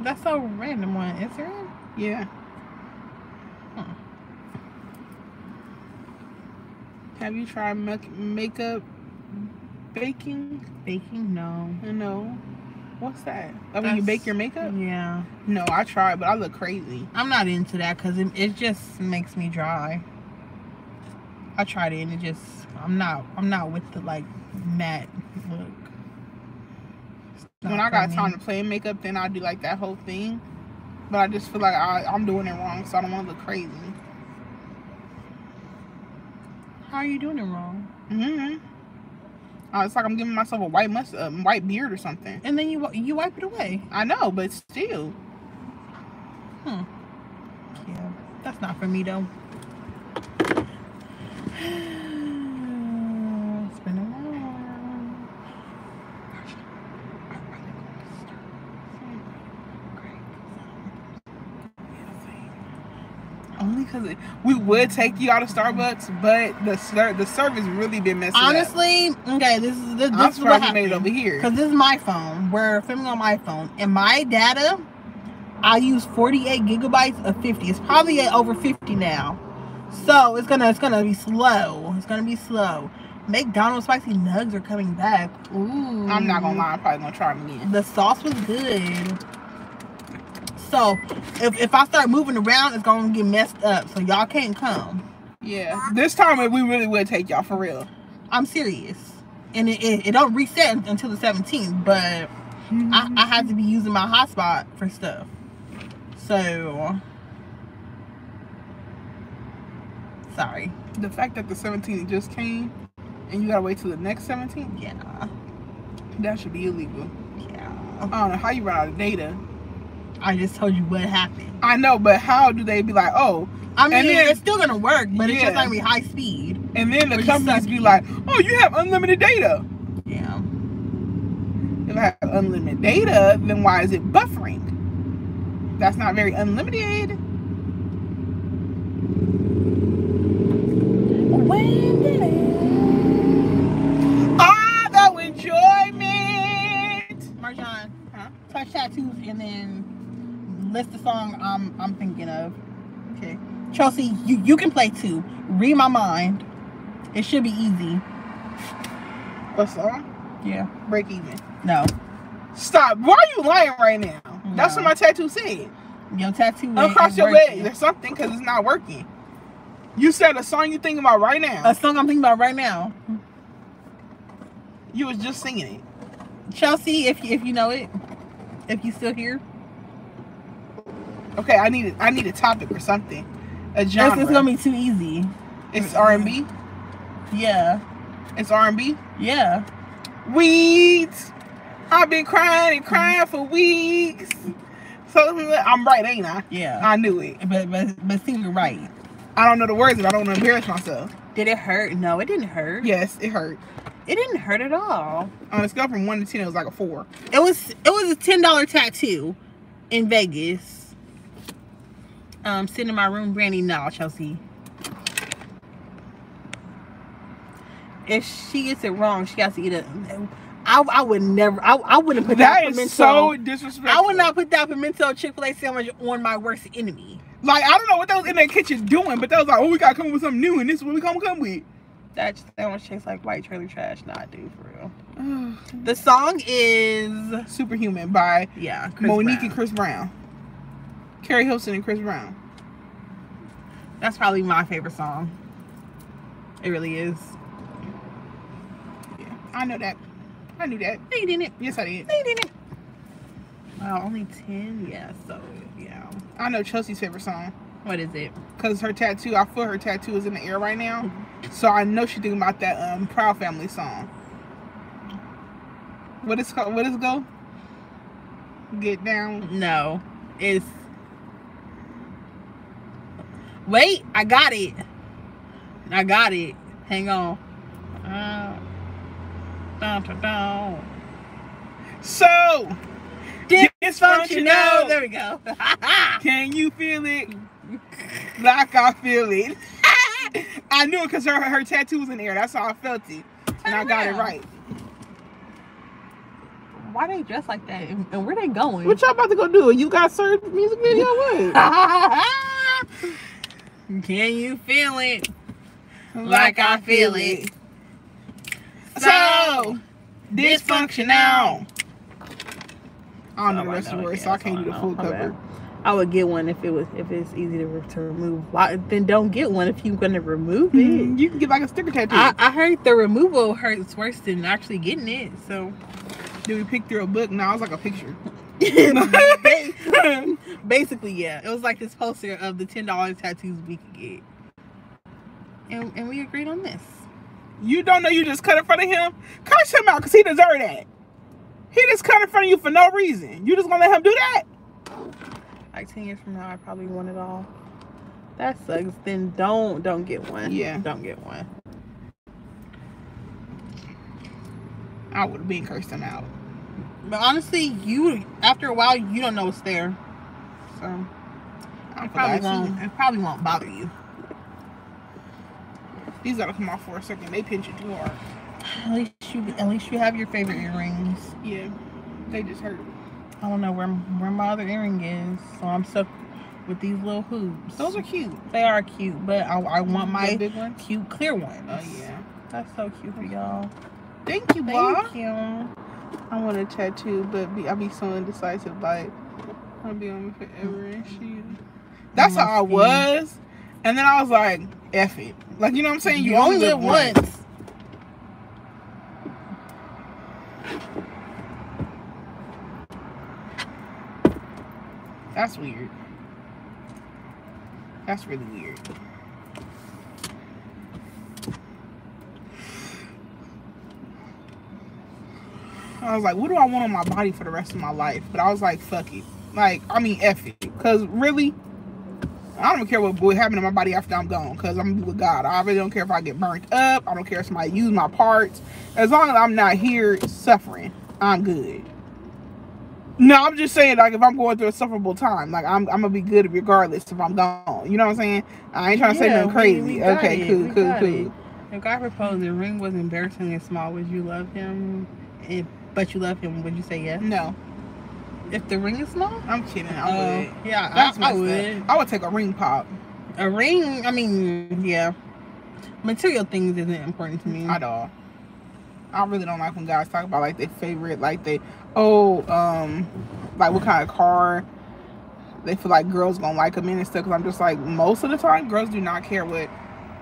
[SPEAKER 1] That's a random on Instagram.
[SPEAKER 2] Yeah.
[SPEAKER 1] Huh.
[SPEAKER 2] Have you tried make- makeup baking?
[SPEAKER 1] Baking? No.
[SPEAKER 2] No. What's that? Oh, when you bake your makeup?
[SPEAKER 1] Yeah.
[SPEAKER 2] No, I tried, but I look crazy.
[SPEAKER 1] I'm not into that because it, it just makes me dry. I tried it and it just I'm not I'm not with the like matte look.
[SPEAKER 2] When I got
[SPEAKER 1] me.
[SPEAKER 2] time to play in makeup, then I do like that whole thing. But I just feel like I, I'm doing it wrong, so I don't want to look crazy.
[SPEAKER 1] How are you doing it wrong?
[SPEAKER 2] Mm hmm Uh, it's like I'm giving myself a white must, uh, white beard or something.
[SPEAKER 1] And then you you wipe it away.
[SPEAKER 2] I know, but still. Hmm.
[SPEAKER 1] Yeah, that's not for me though. It's been a while.
[SPEAKER 2] Only because we would take you out of Starbucks, but the ser- the service really been messing up.
[SPEAKER 1] Honestly, okay, this is this,
[SPEAKER 2] I'm
[SPEAKER 1] this is what
[SPEAKER 2] surprised made it
[SPEAKER 1] happened.
[SPEAKER 2] over here.
[SPEAKER 1] Because this is my phone. We're filming on my phone. And my data, I use 48 gigabytes of 50. It's probably at over 50 now. So it's gonna it's gonna be slow. It's gonna be slow. McDonald's spicy nugs are coming back. Ooh.
[SPEAKER 2] I'm not gonna lie, I'm probably gonna try them again.
[SPEAKER 1] The sauce was good. So if, if I start moving around, it's gonna get messed up. So y'all can't come.
[SPEAKER 2] Yeah, this time we really would take y'all for real.
[SPEAKER 1] I'm serious. And it, it, it don't reset until the 17th, but I, I have to be using my hotspot for stuff. So sorry.
[SPEAKER 2] The fact that the 17th just came and you gotta wait till the next 17th,
[SPEAKER 1] Yeah.
[SPEAKER 2] that should be illegal.
[SPEAKER 1] Yeah.
[SPEAKER 2] I don't know how you run out of data.
[SPEAKER 1] I just told you what happened.
[SPEAKER 2] I know, but how do they be like, oh,
[SPEAKER 1] I mean,
[SPEAKER 2] then-
[SPEAKER 1] it's still gonna work, but it's just
[SPEAKER 2] Yeah.
[SPEAKER 1] gonna be high speed.
[SPEAKER 2] and then the companies be like, oh, you have unlimited data.
[SPEAKER 1] Yeah.
[SPEAKER 2] If I have unlimited data, then why is it buffering? That's not very unlimited.
[SPEAKER 1] When did it?
[SPEAKER 2] Ah, the enjoyment.
[SPEAKER 1] Marjan,
[SPEAKER 2] Huh?
[SPEAKER 1] touch tattoos and then list the song I'm I'm thinking of.
[SPEAKER 2] Okay.
[SPEAKER 1] Chelsea, you, you can play too. Read my mind. It should be easy.
[SPEAKER 2] What song?
[SPEAKER 1] Yeah.
[SPEAKER 2] Break even.
[SPEAKER 1] No.
[SPEAKER 2] Stop. Why are you lying right now? That's what my tattoo said.
[SPEAKER 1] Your tattoo
[SPEAKER 2] Across your legs or something because it's not working. You said a song you're thinking about right now.
[SPEAKER 1] A song I'm thinking about right now.
[SPEAKER 2] You was just singing it.
[SPEAKER 1] Chelsea, if you, if you know it, if you still here,
[SPEAKER 2] Okay, I need a, I need a topic or something. A
[SPEAKER 1] this
[SPEAKER 2] genre.
[SPEAKER 1] is gonna be too easy.
[SPEAKER 2] it's R and B.
[SPEAKER 1] Yeah.
[SPEAKER 2] It's R and B.
[SPEAKER 1] Yeah.
[SPEAKER 2] Weeds. I've been crying and crying for weeks. So I'm right, ain't I?
[SPEAKER 1] Yeah.
[SPEAKER 2] I knew it.
[SPEAKER 1] But but but sing it right.
[SPEAKER 2] I don't know the words, but I don't want to embarrass myself.
[SPEAKER 1] Did it hurt? No, it didn't hurt.
[SPEAKER 2] Yes, it hurt.
[SPEAKER 1] It didn't hurt at all.
[SPEAKER 2] On a scale from one to ten, it was like a four.
[SPEAKER 1] It was it was a ten dollar tattoo in Vegas. Um, sitting in my room, Brandy. No, Chelsea. If she gets it wrong, she has to eat it. I, I would never. I, I wouldn't put that,
[SPEAKER 2] That is so disrespectful.
[SPEAKER 1] I would not put that pimento Chick Fil A sandwich on my worst enemy.
[SPEAKER 2] Like I don't know what they was in their kitchen doing, but they was like, "Oh, we gotta come up with something new, and this is what we come come with."
[SPEAKER 1] That sandwich tastes like white trailer trash. Not dude for real. The song is
[SPEAKER 2] Superhuman by
[SPEAKER 1] yeah. Chris
[SPEAKER 2] Monique
[SPEAKER 1] Brown.
[SPEAKER 2] and Chris Brown, Keri Hilson and Chris Brown.
[SPEAKER 1] That's probably my favorite song. It really is.
[SPEAKER 2] Yeah, I know that. I knew that.
[SPEAKER 1] You didn't.
[SPEAKER 2] Yes, I did.
[SPEAKER 1] You didn't. Wow, only 10? Yeah, so, yeah.
[SPEAKER 2] I know Chelsea's favorite song
[SPEAKER 1] What is it?
[SPEAKER 2] because her tattoo. I feel her tattoo is in the air right now, so I know she's thinking about that um Proud Family song. What is called? What is it go? Get down.
[SPEAKER 1] No. It's. Wait, I got it. I got it. Hang on. Uh, Dun, dun, dun.
[SPEAKER 2] So,
[SPEAKER 1] Dysfunctional. There we go.
[SPEAKER 2] can you feel it? Like I feel it. I knew it because her her tattoo was in there. That's how I felt it, and I got it right.
[SPEAKER 1] Why they dress like that? And, and where they going?
[SPEAKER 2] What y'all about to go do? You got served music video? What?
[SPEAKER 1] Can you feel it?
[SPEAKER 2] like I feel it. So, dysfunctional. I don't know the rest of the words, so I can't do the full cover.
[SPEAKER 1] I would get one if it was if it's easy to, re- to remove. Why, then don't get one if you're gonna remove it.
[SPEAKER 2] Mhm, You can get like a sticker tattoo.
[SPEAKER 1] I, I heard the removal hurts worse than actually getting it. So
[SPEAKER 2] Did we pick through a book? No, it was like a picture.
[SPEAKER 1] Ba- basically, yeah, it was like this poster of the ten dollars tattoos we could get, and and we agreed on this.
[SPEAKER 2] You don't know you just cut in front of him? Curse him out because he deserved that. He just cut in front of you for no reason. You just gonna let him do that?
[SPEAKER 1] Like ten years from now, I probably want it all. That sucks. Then don't don't get one.
[SPEAKER 2] Yeah.
[SPEAKER 1] don't get one.
[SPEAKER 2] I would have been cursed him out.
[SPEAKER 1] But honestly, you after a while you don't know what's there, so
[SPEAKER 2] I
[SPEAKER 1] it probably won't. It probably won't bother you.
[SPEAKER 2] These gotta come off for a second. They pinch it too hard.
[SPEAKER 1] At least you at least you have your favorite earrings.
[SPEAKER 2] Yeah, they just hurt.
[SPEAKER 1] I don't know where where my other earring is, so I'm stuck with these little hoops.
[SPEAKER 2] Those are cute.
[SPEAKER 1] They are cute, but I, I want my
[SPEAKER 2] big ones.
[SPEAKER 1] cute clear ones.
[SPEAKER 2] Oh yeah.
[SPEAKER 1] That's so cute for y'all.
[SPEAKER 2] Thank you, Bob.
[SPEAKER 1] Thank you.
[SPEAKER 2] I want a tattoo, but be, I be so indecisive. Like, I'll be on me forever and shit. That's how I was. And then I was like, F it. Like, you know what I'm saying?
[SPEAKER 1] You, only live once.
[SPEAKER 2] That's weird. That's really weird. I was like, what do I want on my body for the rest of my life? But I was like, fuck it. Like, I mean, F it. Because really, I don't care what what happened to my body after I'm gone. Because I'm going to be with God. I really don't care if I get burnt up. I don't care if somebody use my parts. As long as I'm not here suffering, I'm good. No, I'm just saying, like, if I'm going through a sufferable time, like, I'm, I'm gonna be good regardless if I'm gone. You know what I'm saying? I ain't trying to say
[SPEAKER 1] Yeah,
[SPEAKER 2] nothing crazy.
[SPEAKER 1] we got
[SPEAKER 2] okay,
[SPEAKER 1] it,
[SPEAKER 2] cool,
[SPEAKER 1] we
[SPEAKER 2] cool, cool.
[SPEAKER 1] it. If God proposed and ring was embarrassing and small, would you love him? If, but you love him, would you say yes?
[SPEAKER 2] No,
[SPEAKER 1] If the ring is small?
[SPEAKER 2] I'm kidding. I
[SPEAKER 1] Oh,
[SPEAKER 2] would.
[SPEAKER 1] yeah,
[SPEAKER 2] That's
[SPEAKER 1] I, I would.
[SPEAKER 2] up. I would take a ring pop.
[SPEAKER 1] A ring, I mean, yeah. Material things isn't important to me.
[SPEAKER 2] At all. I really don't like when guys talk about like their favorite, like they, oh, um, like what kind of car they feel like girls gonna like them in and stuff. Cause I'm just like, most of the time, girls do not care what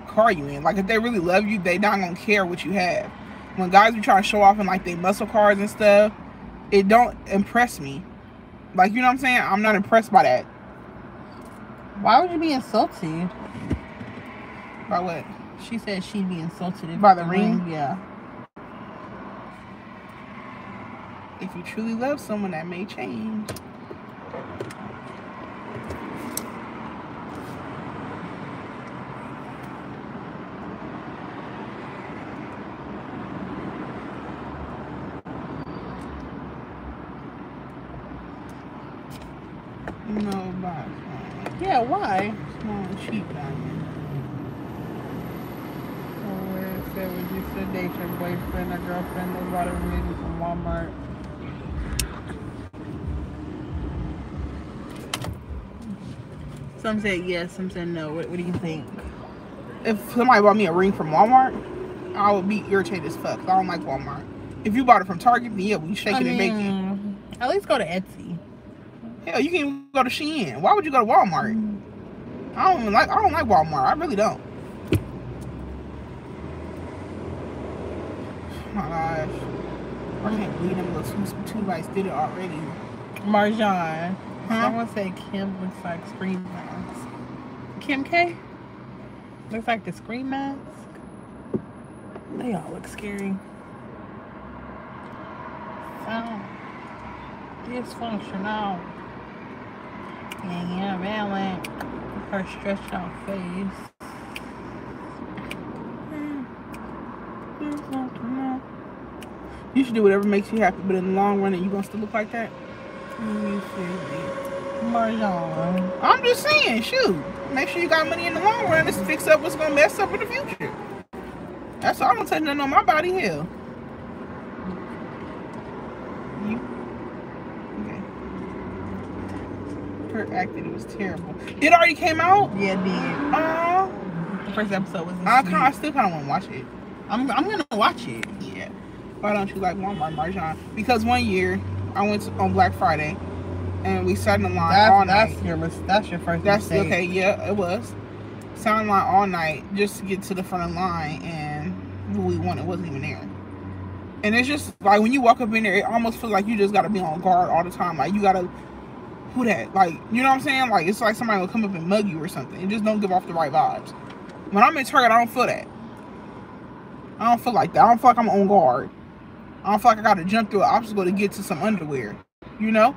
[SPEAKER 2] car you in. Like if they really love you, they not gonna care what you have. When guys be trying to show off in like their muscle cars and stuff, it don't impress me. Like you know what I'm saying? I'm not impressed by that.
[SPEAKER 1] Why would you be insulted?
[SPEAKER 2] By what?
[SPEAKER 1] She said she'd be insulted
[SPEAKER 2] By the ring?
[SPEAKER 1] Yeah.
[SPEAKER 2] If you truly love someone, that may change. No, box.
[SPEAKER 1] Yeah, why?
[SPEAKER 2] Small and cheap diamond.
[SPEAKER 1] Oh, where it said, would you sedate your boyfriend or girlfriend that bought a ring from Walmart? Some said yes, some said no. What, what do you think?
[SPEAKER 2] If somebody bought me a ring from Walmart, I would be irritated as fuck. I don't like Walmart. If you bought it from Target, then yeah, we shake
[SPEAKER 1] I
[SPEAKER 2] it and bake it.
[SPEAKER 1] At least go to Etsy.
[SPEAKER 2] Hell, you can even go to Shein. Why would you go to Walmart? I don't even like. I don't like Walmart. I really don't. Oh my gosh, I can't believe them little two two lights did it already.
[SPEAKER 1] Marjan.
[SPEAKER 2] Huh?
[SPEAKER 1] Someone said Kim looks like Scream Mask. Kim K? Looks like the Scream Mask. They all look scary. Sound dysfunctional. Yeah, yeah, violent. Her stretched out face. Hmm.
[SPEAKER 2] You should do whatever makes you happy, but in the long run, you gonna still look like that.
[SPEAKER 1] Marjan.
[SPEAKER 2] I'm just saying, shoot. Make sure you got money in the long run to fix up what's gonna mess up in the future. That's all. I don't touch nothing on my body. here. You. Okay. Her acting was terrible. It already came out.
[SPEAKER 1] Yeah, it did.
[SPEAKER 2] Uh,
[SPEAKER 1] The first episode was.
[SPEAKER 2] I kind. I still kind of want to watch it.
[SPEAKER 1] I'm. I'm gonna watch it.
[SPEAKER 2] Yeah. Why don't you like Walmart Marjan? Because one year I went to, on Black Friday and we sat in the line all
[SPEAKER 1] That's,
[SPEAKER 2] night.
[SPEAKER 1] that's your. That's your first.
[SPEAKER 2] That's
[SPEAKER 1] mistake.
[SPEAKER 2] okay. Yeah, it was. Sat in line all night just to get to the front of the line, and what we wanted wasn't even there. And it's just like when you walk up in there, it almost feels like you just got to be on guard all the time. Like you got to who that? Like you know what I'm saying? Like it's like somebody will come up and mug you or something. It just don't give off the right vibes. When I'm in Target, I don't feel that. I don't feel like that. I don't feel like I'm on guard. I don't feel like I got to jump through an obstacle to get to some underwear. You know?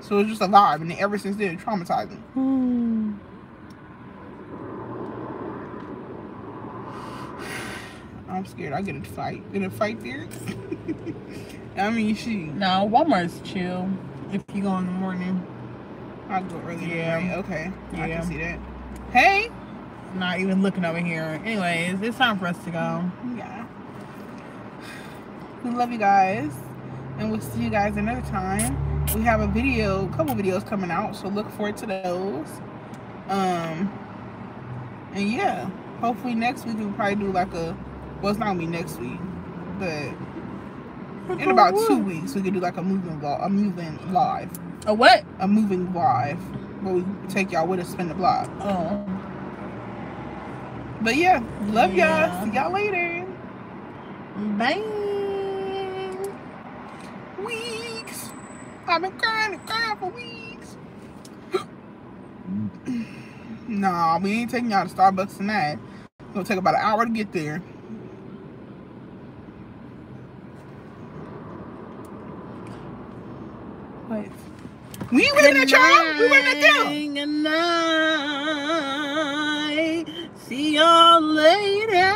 [SPEAKER 2] So it's just a vibe, and then ever since then, traumatizing.
[SPEAKER 1] Hmm.
[SPEAKER 2] I'm scared. I get a fight. In a fight there. I mean, she.
[SPEAKER 1] No, Walmart's chill. If you go in the morning,
[SPEAKER 2] I go early.
[SPEAKER 1] Yeah.
[SPEAKER 2] Yeah. Okay. I can see that. Hey.
[SPEAKER 1] not even looking over here. Anyways, it's time for us to go.
[SPEAKER 2] Yeah. We love you guys, and we'll see you guys another time. We have a video, a couple videos coming out, so look forward to those. Um. And yeah, hopefully next week we'll probably do like a. Well, it's not gonna be next week, but in about two weeks we could do like a moving vlog, a moving live.
[SPEAKER 1] A what?
[SPEAKER 2] a moving live where we take y'all with us spin the block.
[SPEAKER 1] Oh.
[SPEAKER 2] But yeah, love
[SPEAKER 1] Yeah.
[SPEAKER 2] y'all. See y'all later.
[SPEAKER 1] Bye
[SPEAKER 2] weeks. I've been crying and crying for weeks. nah, we ain't taking y'all to Starbucks tonight. It's gonna take about an hour to get there. Wait, We ain't winning that y'all. We winning that them.
[SPEAKER 1] Good night. See y'all later.